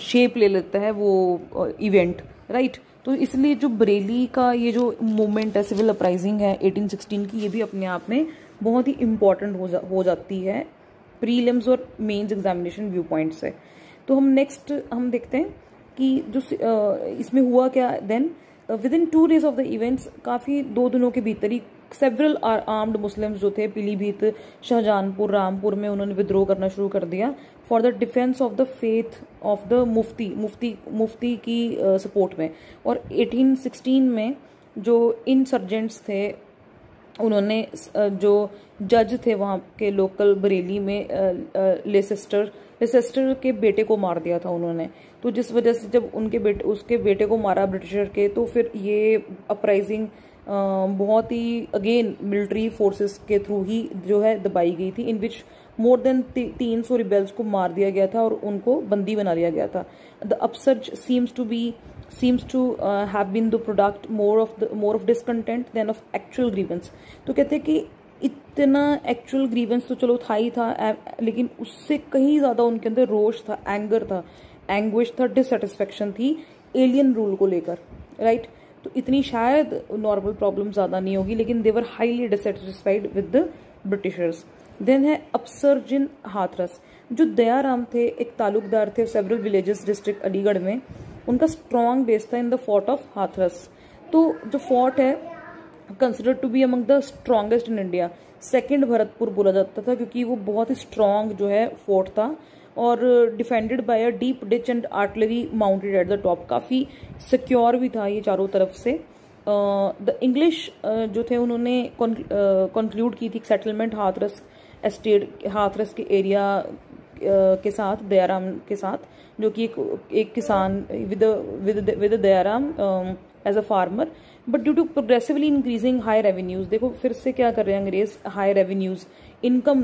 शेप ले लेता है वो इवेंट राइट तो इसलिए जो बरेली का ये जो मूवमेंट है सिविल अपराइजिंग है 1816 की, ये भी अपने आप में बहुत ही इंपॉर्टेंट हो जा, हो जाती है प्रीलिम्स और मेंस एग्जामिनेशन व्यू पॉइंट से। तो हम नेक्स्ट हम देखते हैं कि जो इसमें हुआ क्या then within two days of the events काफ़ी दो दिनों के भीतर ही सेवरल आर्म्ड मुस्लिम्स जो थे पीलीभीत शाहजहानपुर रामपुर में उन्होंने विद्रोह करना शुरू कर दिया for the defence of the faith of the Mufti Mufti Mufti की सपोर्ट uh, में. और 1816 में जो इंसर्जेंट्स थे उन्होंने जो जज थे वहाँ के लोकल बरेली में लेसेस्टर लेसेस्टर के बेटे को मार दिया था उन्होंने. तो जिस वजह से जब उनके बेटे, उसके बेटे को मारा ब्रिटिशर के तो फिर ये अपराइजिंग बहुत ही अगेन मिलिट्री फोर्सेस के थ्रू ही जो है दबाई गई थी इन विच मोर देन तीन सौ रिबेल्स को मार दिया गया था और उनको बंदी बना लिया गया था। The upsurge seems to be seems to have been the product more of more of discontent than of actual grievance तो कहते हैं कि इतना एक्चुअल ग्रीवेंस तो चलो था ही था लेकिन उससे कहीं ज़्यादा उनके अंदर रोष था एंगर था। एंग्विश था डिससेटिस्फेक्शन थी एलियन रूल को लेकर राइट right? तो इतनी शायद नॉर्मल प्रॉब्लम ज़्यादा नहीं होगी, लेकिन their highly dissatisfied with the Britishers then है अपसर्जिन हाथरस जो दयाराम थे, एक तालुकदार थे सेवरल विलेजेस डिस्ट्रिक्ट अलीगढ़ में, उनका स्ट्रॉन्ग बेस था in the fort of Hathras तो जो फोर्ट है consider to be among the strongest in India second Bharatpur बोला जाता था, क्योंकि वो बहुत ही स्ट्रांग जो है फोर्ट था और defended by a deep ditch and artillery mounted at the top काफ़ी सिक्योर भी था ये चारों तरफ़ से। द इंग्लिश जो थे उन्होंने कंक्लूड की थी सेटलमेंट हाथरस एस्टेट हाथरस के एरिया के साथ, दयाराम के साथ, जो कि एक एक किसान with with with Dayaram as a farmer but due to progressively increasing high revenues देखो फिर से क्या कर रहे हैं अंग्रेज़? हाई रेवेन्यूज इनकम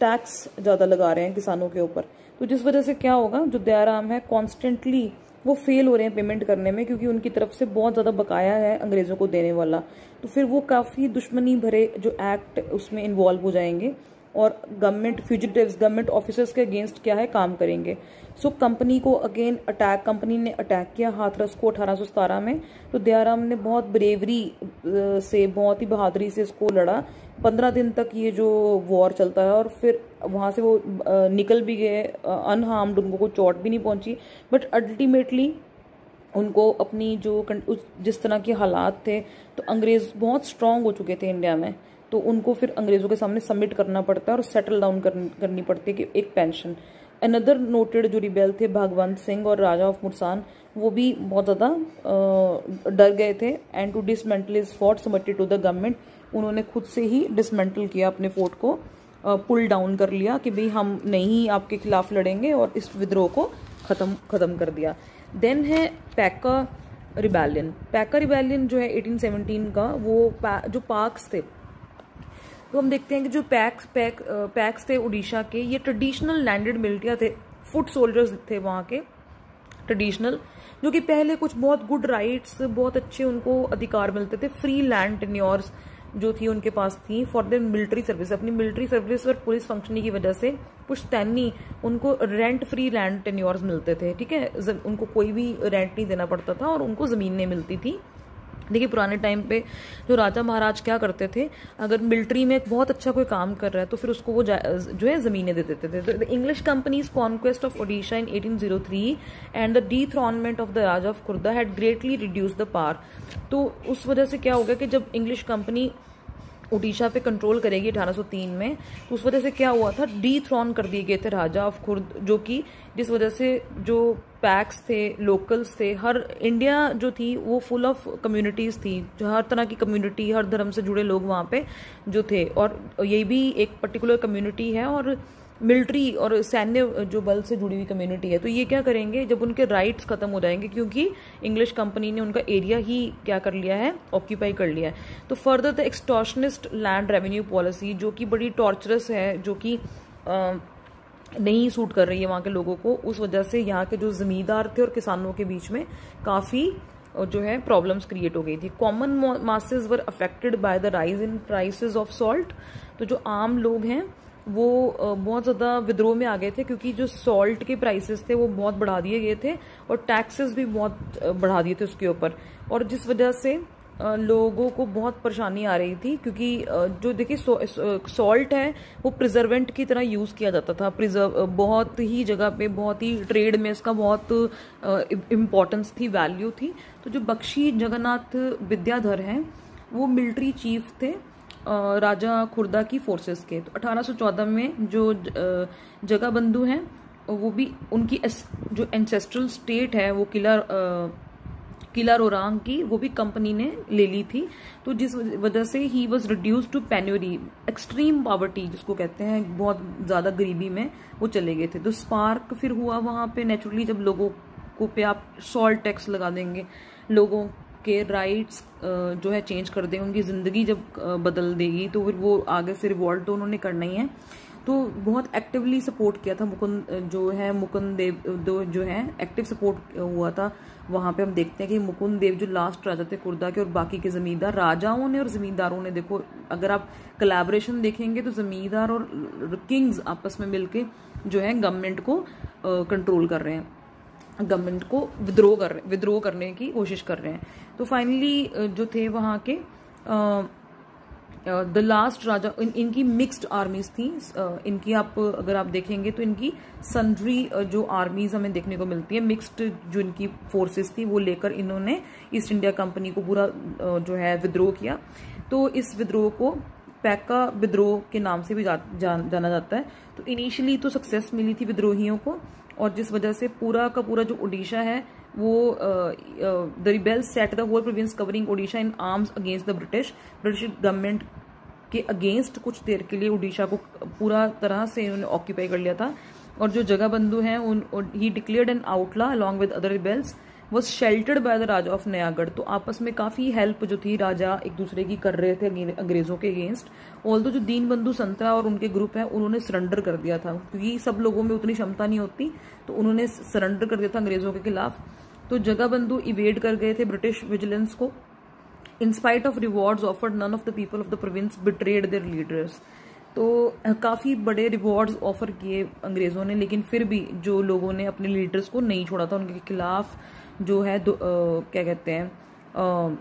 टैक्स ज़्यादा लगा रहे हैं किसानों के ऊपर। तो जिस वजह से क्या होगा जो दयाराम है कॉन्स्टेंटली वो फेल हो रहे हैं पेमेंट करने में क्योंकि उनकी तरफ़ से बहुत ज़्यादा बकाया है अंग्रेज़ों को देने वाला। तो फिर वो काफ़ी दुश्मनी भरे जो एक्ट उसमें इन्वॉल्व हो जाएँगे और गवर्नमेंट फ्यूजिटिव्स गवर्नमेंट ऑफिसर्स के अगेंस्ट क्या है काम करेंगे। सो so, कंपनी को अगेन अटैक कंपनी ने अटैक किया हाथरस को अठारह में। तो दयाराम ने बहुत ब्रेवरी से बहुत ही बहादुरी से इसको लड़ा। पंद्रह दिन तक ये जो वॉर चलता है और फिर वहाँ से वो निकल भी गए अनहार्म्ड उनको कोई चोट भी नहीं पहुँची। बट अल्टीमेटली उनको अपनी जो उस, जिस तरह के हालात थे तो अंग्रेज़ बहुत स्ट्रांग हो चुके थे इंडिया में। तो उनको फिर अंग्रेज़ों के सामने सबमिट करना पड़ता है और सेटल डाउन करनी पड़ती है कि एक पेंशन अनदर नोटेड जो रिबेल थे भगवंत सिंह और राजा ऑफ़ मुरसान वो भी बहुत ज़्यादा डर गए थे। And to dismantle his fort submitted to the government उन्होंने खुद से ही डिसमेंटल किया अपने फोर्ट को। पुल डाउन कर लिया कि भाई हम नहीं आपके खिलाफ लड़ेंगे और इस विद्रोह को ख़त्म ख़त्म कर दिया। देन है पैका रिबेलियन पैका रिबेलियन जो है 1817 का वो पा, जो पार्क्स थे तो हम देखते हैं कि जो पैक्स पैक पैक्स थे उड़ीसा के ये ट्रेडिशनल लैंडेड मिलिटिया थे फुट सोल्जर्स थे वहाँ के ट्रेडिशनल जो कि पहले कुछ बहुत गुड राइट्स बहुत अच्छे उनको अधिकार मिलते थे फ्री लैंड टेन्योर्स जो थी उनके पास थी फॉर देर मिलिट्री सर्विस अपनी मिलिट्री सर्विस और पुलिस फंक्शनिंग की वजह से पुश्तैनी उनको रेंट फ्री लैंड टेन्योर्स मिलते थे, ठीक है? उनको कोई भी रेंट नहीं देना पड़ता था और उनको ज़मीन नहीं मिलती थी। देखिए, पुराने टाइम पे जो राजा महाराज क्या करते थे, अगर मिलिट्री में बहुत अच्छा कोई काम कर रहा है तो फिर उसको वो जो है, ज़मीनें दे देते थे। The English companies conquest of Odisha in 1803 and the dethronement of the Raja of Khurda had greatly reduce the power तो उस वजह से क्या हो गया कि जब इंग्लिश कंपनी उड़ीसा पे कंट्रोल करेगी 1803 में तो उस वजह से क्या हुआ था? डी थ्रॉन कर दिए गए थे राजा ऑफ़ खुर्द जो कि जिस वजह से जो पैक्स थे लोकल्स थे, हर इंडिया जो थी, वो फुल ऑफ़ कम्युनिटीज़ थी, जो हर तरह की कम्युनिटी हर धर्म से जुड़े लोग वहाँ पे जो थे। और ये भी एक पर्टिकुलर कम्युनिटी है और मिलिट्री और सैन्य जो बल से जुड़ी हुई कम्युनिटी है। तो ये क्या करेंगे, जब उनके राइट्स खत्म हो जाएँगे, क्योंकि इंग्लिश कंपनी ने उनका एरिया ही क्या कर लिया है ऑक्यूपाई कर लिया है। तो further the extortionist land revenue policy जो कि बड़ी टॉर्चरस है, जो कि नहीं सूट कर रही है वहाँ के लोगों को। उस वजह से यहाँ के जो ज़मींदार थे और किसानों के बीच में काफ़ी जो है प्रॉब्लम्स क्रिएट हो गई थी। Common masses were affected by the rise in prices of salt तो जो आम लोग हैं, वो बहुत ज़्यादा विद्रोह में आ गए थे क्योंकि जो सॉल्ट के प्राइसेस थे वो बहुत बढ़ा दिए गए थे और टैक्सेस भी बहुत बढ़ा दिए थे उसके ऊपर। और जिस वजह से लोगों को बहुत परेशानी आ रही थी, क्योंकि जो देखिए सॉल्ट है, वो प्रिजर्वेंट की तरह यूज़ किया जाता था प्रिजर्व बहुत ही जगह पे, बहुत ही ट्रेड में इसका बहुत इम्पोर्टेंस थी वैल्यू थी। तो जो बख्शी जगन्नाथ विद्याधर हैं, वो मिलिट्री चीफ थे राजा खुर्दा की फोर्सेस के। तो 1814 में जो जगह बंधु हैं, वो भी उनकी जो एंसेस्ट्रल स्टेट है, वो किला किला रोरांग की, वो भी कंपनी ने ले ली थी। तो जिस वजह से he was reduce to penury extreme poverty जिसको कहते हैं, बहुत ज़्यादा गरीबी में वो चले गए थे। तो स्पार्क फिर हुआ वहाँ पे नेचुरली जब लोगों को पे आप सॉल्ट टैक्स लगा देंगे, लोगों के राइट्स जो है चेंज कर देंगे, उनकी ज़िंदगी जब बदल देगी तो फिर वो आगे से रिवॉल्ट तो उन्होंने करना ही है। तो बहुत एक्टिवली सपोर्ट किया था मुकुंद, जो है मुकुंद देव जो है एक्टिव सपोर्ट हुआ था। वहाँ पे हम देखते हैं कि मुकुंद देव जो लास्ट राजा थे कुर्दा के और बाकी के ज़मींदार, राजाओं ने और ज़मींदारों ने, देखो, अगर आप कलेबरेशन देखेंगे तो ज़मींदार और किंग्स आपस में मिलके जो है गवर्नमेंट को कंट्रोल कर रहे हैं। गवर्नमेंट को विद्रोह कर रहे विद्रोह करने की कोशिश कर रहे हैं। तो फाइनली जो थे वहाँ के द लास्ट राजा इन, इनकी मिक्स्ड आर्मीज थी। इनकी आप अगर आप देखेंगे तो इनकी सन्ड्री जो आर्मीज हमें देखने को मिलती है मिक्स्ड जो इनकी फोर्सेस थी वो लेकर इन्होंने ईस्ट इंडिया कंपनी को पूरा जो है विद्रोह किया। तो इस विद्रोह को पैका विद्रोह के नाम से भी जा, जान, जाना जाता है। तो इनिशियली तो सक्सेस मिली थी विद्रोहियों को। और जिस वजह से पूरा का पूरा जो ओडिशा है, वो the rebel set the whole province covering Odisha in arms against the British British government के अगेंस्ट कुछ देर के लिए उड़ीसा को पूरा तरह से उन्होंने ऑक्यूपाई कर लिया था। और जो जगह बंधु हैं, उन he declared an outlaw along with other rebels was sheltered by the Raja of Nayagarh तो आपस में काफ़ी हेल्प जो थी राजा एक दूसरे की कर रहे थे अंग्रेज़ों के अगेंस्ट ऑल दो जो दीन बंधु संतरा और उनके ग्रुप है, उन्होंने सरेंडर कर दिया था। क्योंकि सब लोगों में उतनी क्षमता नहीं होती तो उन्होंने सरेंडर कर दिया था अंग्रेज़ों के खिलाफ। तो जगह बंधु इवेड कर गए थे ब्रिटिश विजिलेंस को। In spite of rewards offered none of the people of the province betrayed their leaders तो काफ़ी बड़े रिवॉर्ड्स ऑफ़र किए अंग्रेज़ों ने, लेकिन फिर भी जो लोगों ने अपने लीडर्स को नहीं छोड़ा था, उनके खिलाफ जो है दो, आ, क्या कहते हैं आ,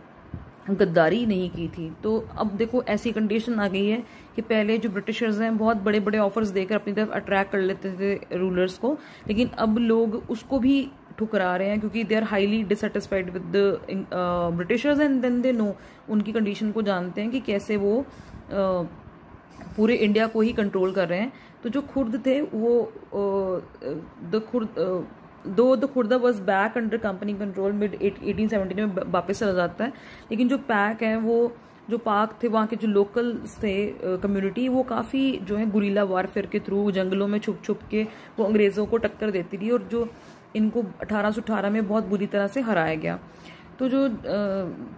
गद्दारी नहीं की थी। तो अब देखो ऐसी कंडीशन आ गई है कि पहले जो ब्रिटिशर्स हैं बहुत बड़े बड़े ऑफर्स देकर अपनी तरफ़ अट्रैक्ट कर लेते थे रूलर्स को लेकिन अब लोग उसको भी ठुकरा रहे हैं क्योंकि they are highly dissatisfied with Britishers and then they know उनकी कंडीशन को जानते हैं कि कैसे वो uh, पूरे इंडिया को ही कंट्रोल कर रहे हैं। तो जो खुर्द थे वो द खुर्द दो the Khurda was back under company control mid eighteen seventeen में वापस चला जाता है। लेकिन जो पैक है, वो जो पार्क थे, वहाँ के जो लोकल्स थे कम्युनिटी वो काफ़ी जो है गुरीला वारफेयर के थ्रू जंगलों में छुप छुप के वो अंग्रेज़ों को टक्कर देती थी और जो इनको 1818 में बहुत बुरी तरह से हराया गया। तो जो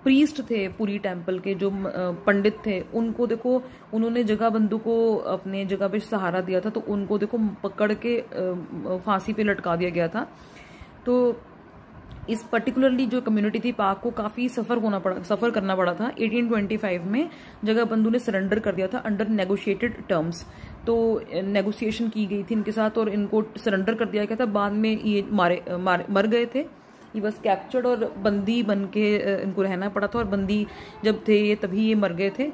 प्रीस्ट थे पूरी टेंपल के जो पंडित थे उनको देखो उन्होंने जगह बंधु को अपने जगह पे सहारा दिया था तो उनको देखो पकड़ के फांसी पे लटका दिया गया था। तो इस पर्टिकुलरली जो कम्युनिटी थी पाक को काफ़ी सफ़र होना पड़ा सफ़र करना पड़ा था। 1825 में जगह बंधु ने सरेंडर कर दिया था अंडर नेगोशिएटेड टर्म्स तो नेगोशिएशन की गई थी इनके साथ और इनको सरेंडर कर दिया गया था। बाद में ये मारे, मारे मर गए थे। ही वॉज़ कैप्चर्ड और बंदी बन के इनको रहना पड़ा था और बंदी जब थे ये, तभी ये मर गए थे।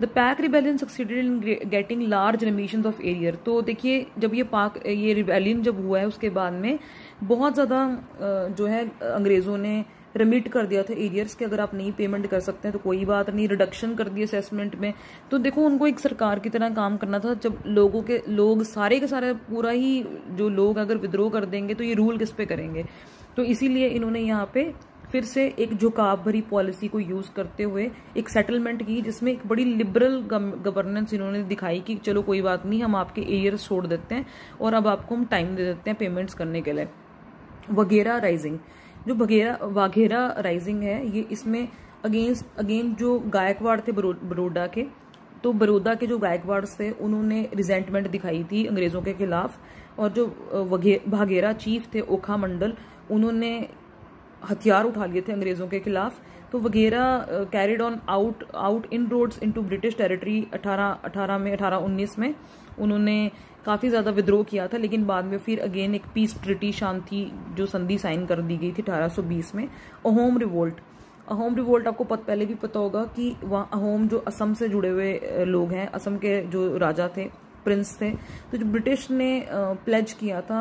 The Paik rebellion succeeded in getting large remission of arrear तो देखिए, जब ये पाक ये रिबेलियन जब हुआ है, उसके बाद में बहुत ज़्यादा जो है, अंग्रेज़ों ने रिमिट कर दिया था एरियर्स के। अगर आप नहीं पेमेंट कर सकते हैं तो कोई बात नहीं। रिडक्शन कर दी असेसमेंट में। तो देखो, उनको एक सरकार की तरह काम करना था। जब लोगों के, लोग सारे के सारे पूरा ही, जो लोग अगर विद्रोह कर देंगे तो ये रूल किस पे करेंगे? तो इसीलिए इन्होंने यहाँ पे फिर से एक झुकाव भरी पॉलिसी को यूज़ करते हुए एक सेटलमेंट की, जिसमें एक बड़ी लिबरल गवर्नेंस इन्होंने दिखाई कि चलो कोई बात नहीं, हम आपके एरियर्स छोड़ देते हैं और अब आपको हम टाइम दे देते हैं पेमेंट्स करने के लिए। वगेरा राइजिंग जो वगेरा वाघेरा राइजिंग है, ये इसमें अगेंस्ट अगेन जो गायकवाड़ थे बरोडा के तो बड़ौदा के जो गायकवाड़ थे, उन्होंने रिजेंटमेंट दिखाई थी अंग्रेज़ों के खिलाफ और जो भागेरा चीफ थे ओखा मंडल उन्होंने हथियार उठा लिए थे अंग्रेज़ों के खिलाफ। तो वगैरह carried on out out in raids into British territory 18 18 में 18 19 में उन्होंने काफ़ी ज़्यादा विद्रोह किया था लेकिन बाद में फिर अगेन एक पीस ट्रिटी शांति जो संधि साइन कर दी गई थी 1820 में अहोम रिवोल्ट अहोम रिवोल्ट आपको पत, पहले भी पता होगा कि वहाँ अहोम जो असम से जुड़े हुए लोग हैं असम के जो राजा थे प्रिंस थे तो जो ब्रिटिश ने प्लेज किया था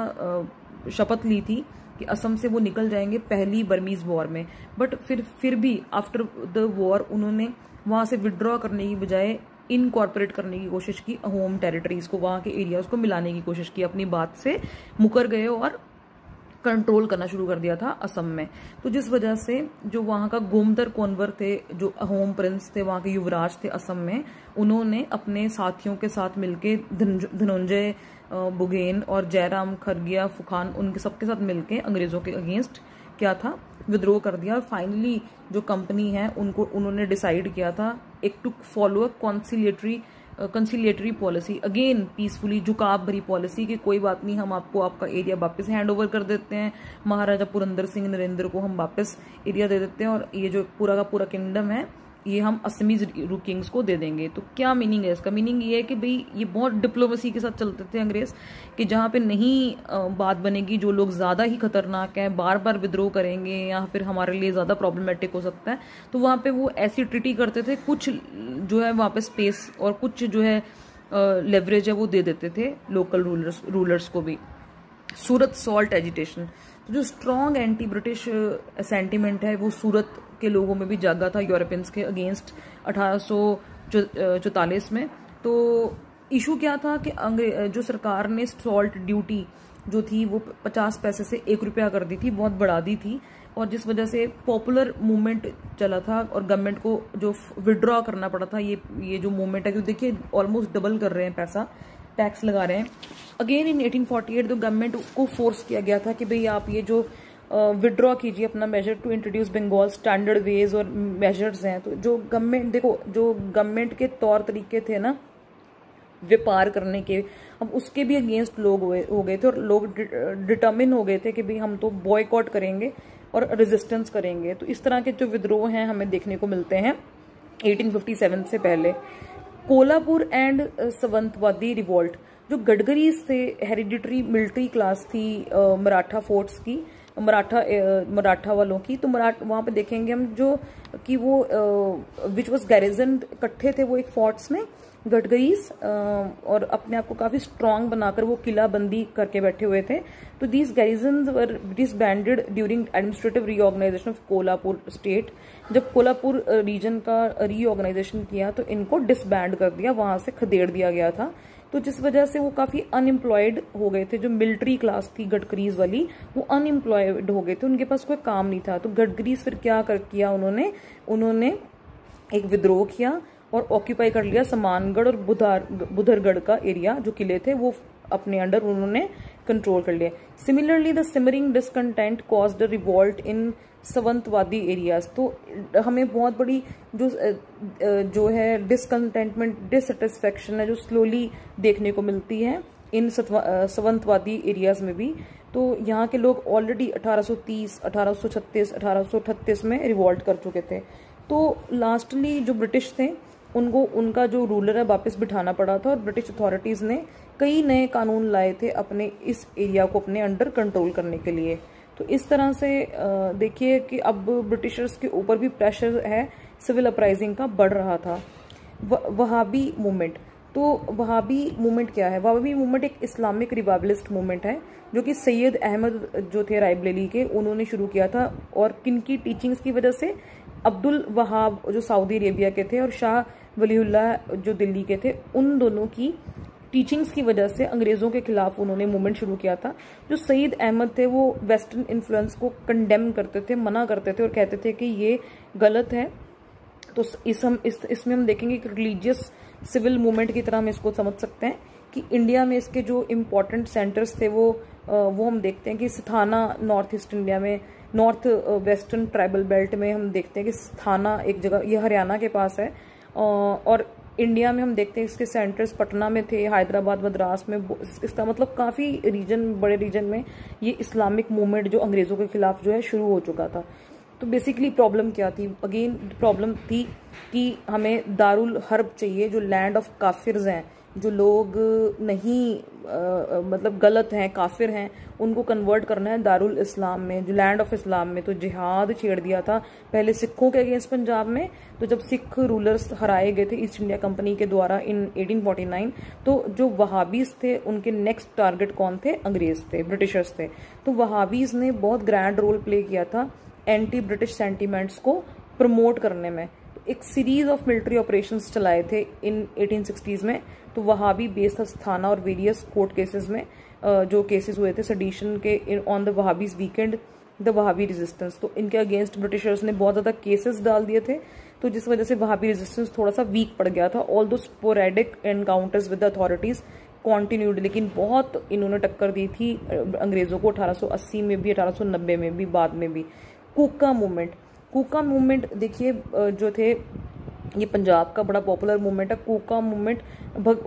शपथ ली थी कि असम से वो निकल जाएँगे पहली बर्मीज वॉर में। बट फिर फिर भी आफ्टर द वॉर उन्होंने वहाँ से विड्रॉ करने की बजाय इनकॉर्पोरेट करने की कोशिश की होम टेरिटरीज को, वहाँ के एरियाज़ को मिलाने की कोशिश की, अपनी बात से मुकर गए और कंट्रोल करना शुरू कर दिया था असम में। तो जिस वजह से जो वहाँ का गोमदर कोनवर थे, जो होम प्रिंस थे, वहाँ के युवराज थे असम में उन्होंने अपने साथियों के साथ मिलके धनंजय बुगेन और जयराम, खरगिया, फुखान उनके सबके साथ मिलके अंग्रेज़ों के अगेंस्ट क्या था? विद्रोह कर दिया और फाइनली जो कंपनी है, उनको, उन्होंने डिसाइड किया था एक to follow a conciliatory conciliatory policy again peacefully झुकाव भरी पॉलिसी कि कोई बात नहीं, हम आपको आपका एरिया वापस हैंड ओवर कर देते हैं। महाराजा पुरंदर सिंह नरेंद्र को हम वापस एरिया दे देते हैं और ये जो पूरा का पूरा किंगडम है ये हम असमीज किंग्स को दे देंगे। तो क्या मीनिंग है इसका? मीनिंग ये है कि भाई, ये बहुत डिप्लोमेसी के साथ चलते थे अंग्रेज़, कि जहाँ पे नहीं बात बनेगी, जो लोग ज़्यादा ही खतरनाक हैं बार बार विद्रोह करेंगे, या फिर हमारे लिए ज़्यादा प्रॉब्लमेटिक हो सकता है तो वहाँ पे वो ऐसी ट्रिटी करते थे, कुछ जो है वहाँ पे स्पेस और कुछ जो है लेवरेज है वो दे देते थे लोकल रूलर्स रूलर्स को भी। सूरत सॉल्ट एजिटेशन तो जो स्ट्रॉन्ग एंटी ब्रिटिश सेंटीमेंट है, वो सूरत के लोगों में भी जागा था यूरोपियंस के अगेंस्ट अठारह में। तो इशू क्या था कि जो सरकार ने सॉल्ट ड्यूटी जो थी, वो 50 पैसे से एक रुपया कर दी थी, बहुत बढ़ा दी थी और जिस वजह से पॉपुलर मूवमेंट चला था और गवर्नमेंट को जो विड्रॉ करना पड़ा था, ये ये जो मूवमेंट है, क्योंकि देखिए ऑलमोस्ट डबल कर रहे हैं पैसा। टैक्स लगा रहे हैं। अगेन इन 1848 तो गवर्नमेंट को फोर्स किया गया था कि भाई आप ये जो विड्रॉ कीजिए अपना major to introduce Bengal standard wage और मेजर्स हैं। तो जो गवर्नमेंट देखो, जो गवर्नमेंट के तौर तरीके थे ना, व्यापार करने के, अब उसके भी अगेंस्ट लोग हो गए थे और लोग डिटर्मिन हो गए थे कि भाई हम तो बॉयकॉट करेंगे और रेजिस्टेंस करेंगे। तो इस तरह के जो विद्रोह हैं, हमें देखने को मिलते हैं। 1857 से पहले। कोलापुर एंड सवंतवादी रिवॉल्ट जो गडगरीज थे हेरिडिटरी मिलिट्री क्लास थी मराठा फोर्ट्स की, मराठा मराठा वालों की तो मराठ, वहाँ पे देखेंगे हम जो कि वो विच वॉज़ गैरिजन इकट्ठे थे वो एक फोर्ट्स में गडगरीज और अपने आप को काफ़ी स्ट्रांग बनाकर वो किला बंदी करके बैठे हुए थे। तो these garrison were disbanded during administrative reorganisation of Kolhapur state जब कोलापुर रीजन का रीऑर्गेनाइजेशन किया तो इनको डिसबैंड कर दिया, वहाँ से खदेड़ दिया गया था। तो जिस वजह से वो काफ़ी अनएम्प्लॉयड हो गए थे, जो मिलिट्री क्लास थी गडकरीज वाली, वो अनएम्प्लॉयड हो गए थे। उनके पास कोई काम नहीं था। तो गडकरीज फिर क्या कर, किया उन्होंने? उन्होंने एक विद्रोह किया। और ऑक्यूपाई कर लिया समानगढ़ और बुधार बुधरगढ़ का एरिया जो किले थे वो अपने अंडर उन्होंने कंट्रोल कर लिया similarly the simmering discontent cause the revolt in Sawantwadi areas तो हमें बहुत बड़ी जो जो है डिसकंटेंटमेंट डिससेटिस्फेक्शन है जो स्लोली देखने को मिलती है इन सवंतवादी एरियाज़ में भी। तो यहाँ के लोग ऑलरेडी 1830, 1836, 1838 में रिवॉल्ट कर चुके थे। तो लास्टली जो ब्रिटिश थे उनको, उनका जो रूलर है, वापस बिठाना पड़ा था और ब्रिटिश अथॉरिटीज़ ने कई नए कानून लाए थे अपने, इस एरिया को अपने अंडर कंट्रोल करने के लिए। तो इस तरह से देखिए कि अब ब्रिटिशर्स के ऊपर भी प्रेशर है सिविल अपराइजिंग का बढ़ रहा था। वहाबी मूवमेंट तो वहाबी मूवमेंट क्या है? वहाबी मूवमेंट एक इस्लामिक रिवाबलिस्ट मूवमेंट है, जो कि सैयद अहमद जो थे रायबरेली के, उन्होंने शुरू किया था और किन की टीचिंग्स की वजह से अब्दुल वहाब जो सऊदी अरेबिया के थे और शाह वलीउल्लाह जो दिल्ली के थे, उन दोनों की टीचिंग्स की वजह से अंग्रेज़ों के खिलाफ उन्होंने मूवमेंट शुरू किया था। जो सईद अहमद थे, वो वेस्टर्न इन्फ्लुएंस को कंडेम करते थे, मना करते थे और कहते थे कि ये गलत है। तो इस हम, इस, इसमें हम देखेंगे कि रिलीजियस सिविल मूवमेंट की तरह हम इसको समझ सकते हैं कि इंडिया में इसके जो इम्पोर्टेंट सेंटर्स थे, वो वो हम देखते हैं कि स्थाना नॉर्थ ईस्ट इंडिया में नॉर्थ वेस्टर्न ट्राइबल बेल्ट में हम देखते हैं कि स्थाना एक जगह, ये हरियाणा के पास है। और इंडिया में हम देखते हैं इसके सेंटर्स पटना में थे, हैदराबाद, मद्रास में इसका मतलब काफ़ी रीजन बड़े रीजन में ये इस्लामिक मूवमेंट जो अंग्रेज़ों के खिलाफ जो है शुरू हो चुका था। तो बेसिकली प्रॉब्लम क्या थी? अगेन प्रॉब्लम थी कि हमें दारुल हर्ब चाहिए, जो लैंड ऑफ़ काफिर्स हैं। जो लोग नहीं आ, मतलब गलत हैं काफिर हैं उनको कन्वर्ट करना है दारुल इस्लाम में जो लैंड ऑफ़ इस्लाम में तो जिहाद छेड़ दिया था। पहले सिखों के अगेंस्ट पंजाब में तो जब सिख रूलर्स हराए गए थे ईस्ट इंडिया कंपनी के द्वारा इन 1849 तो जो वहाबीज थे उनके नेक्स्ट टारगेट कौन थे? अंग्रेज़ थे ब्रिटिशर्स थे। तो वहाबीज ने बहुत ग्रैंड रोल प्ले किया था एंटी ब्रिटिश सेंटीमेंट्स को प्रमोट करने में। एक सीरीज़ ऑफ़ मिलिट्री ऑपरेशंस चलाए थे इन 1860s में तो वहाँ भी बेस था स्थाना और वेरियस कोर्ट केसेस में जो केसेस हुए थे सडिशन के on the Wahabis weakened the Wahabi resistance तो इनके अगेंस्ट ब्रिटिशर्स ने बहुत ज़्यादा केसेस डाल दिए थे तो जिस वजह से वहाबी रेजिस्टेंस थोड़ा सा वीक पड़ गया था. Although sporadic encounters with authorities continued लेकिन बहुत इन्होंने टक्कर दी थी अंग्रेज़ों को 1880 में भी 1890 में भी, बाद में भी. कुका मूवमेंट कुका मूवमेंट देखिए जो थे ये पंजाब का बड़ा पॉपुलर मूवमेंट है। कुका मूवमेंट भग,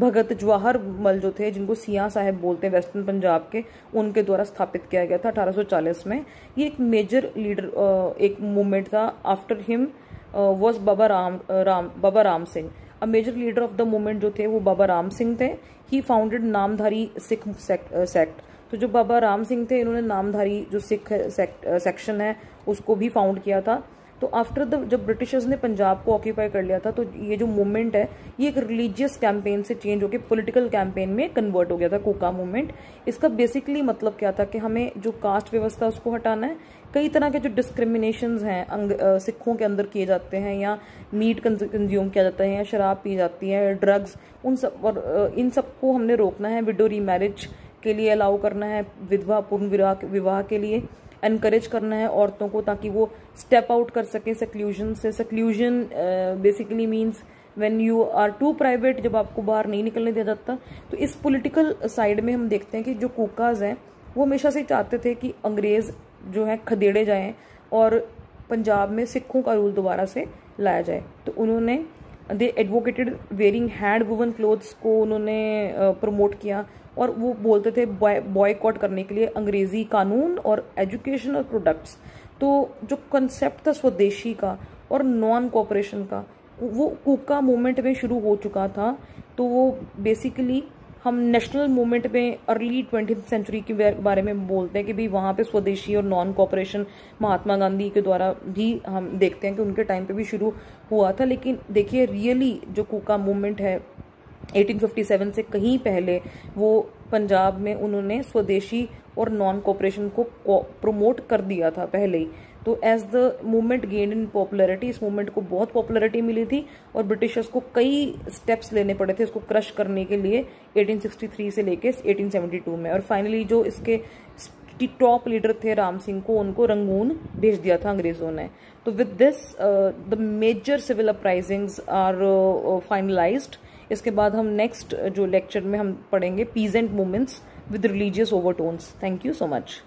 भगत जवाहर मल जो थे जिनको सिया साहेब बोलते हैं वेस्टर्न पंजाब के उनके द्वारा स्थापित किया गया था 1840 में। ये एक मेजर लीडर एक मूवमेंट था। After him was Baba Ram Ram Baba Ram Singh a major leader of the movement जो थे वो बाबा राम सिंह थे। He founded Namdhari Sikh sect तो जो बाबा राम सिंह थे, इन्होंने नामधारी जो सिख सेक्शन है, उसको भी फाउंड किया था। तो आफ्टर द जब ब्रिटिशर्स ने पंजाब को ऑक्यूपाई कर लिया था तो ये जो मूवमेंट है, ये एक रिलीजियस कैंपेन से चेंज होकर पॉलिटिकल कैंपेन में कन्वर्ट हो गया था, कोका मूवमेंट इसका बेसिकली मतलब क्या था कि हमें जो कास्ट व्यवस्था उसको हटाना है। कई तरह के जो डिस्क्रिमिनेशन हैं सिखों के अंदर किए जाते हैं, या मीट कंज्यूम किया जाता है, या शराब पी जाती है ड्रग्स उन सब, और इन सबको हमने रोकना है। विडो री मैरिज के लिए अलाउ करना है, विधवा, पूर्ण विवाह विवाह के लिए एनकरेज करना है औरतों को ताकि वो स्टेप आउट कर सकें सक्ल्यूजन से। Seclusion basically means when you are to private जब आपको बाहर नहीं निकलने दिया जाता तो इस पॉलिटिकल साइड में हम देखते हैं कि जो कुकाज हैं, वो हमेशा से चाहते थे कि अंग्रेज़ जो है खदेड़े जाएँ और पंजाब में सिखों का रूल दोबारा से लाया जाए। तो उन्होंने they advocated wearing hand woven clothes को उन्होंने प्रमोट किया। और वो बोलते थे बॉयकॉट करने के लिए अंग्रेज़ी कानून और एजुकेशनल प्रोडक्ट्स तो जो कंसेप्ट था स्वदेशी का और नॉन कॉपरेशन का, वो कुका मूवमेंट में शुरू हो चुका था। तो वो बेसिकली हम नेशनल मूवमेंट में अर्ली ट्वेंटी सेंचुरी के बारे में बोलते हैं कि भाई वहाँ पे स्वदेशी और नॉन कॉपरेशन महात्मा गांधी के द्वारा भी हम देखते हैं कि उनके टाइम पे भी शुरू हुआ था। लेकिन देखिए रियली जो कुका मूवमेंट है 1857 से कहीं पहले वो पंजाब में उन्होंने स्वदेशी और नॉन कॉपरेशन को प्रमोट कर दिया था पहले ही। तो as the movement gain in popularity इस मूवमेंट को बहुत पॉपुलैरिटी मिली थी और ब्रिटिशर्स को कई स्टेप्स लेने पड़े थे इसको क्रश करने के लिए 1863 से लेके 1872 में। और फाइनली जो इसके टॉप लीडर थे राम सिंह को उनको रंगून भेज दिया था अंग्रेज़ों ने। तो with this the major civil uprisings are finalised इसके बाद हम नेक्स्ट जो लेक्चर में हम पढ़ेंगे peasant movements with religious overtones thank you so much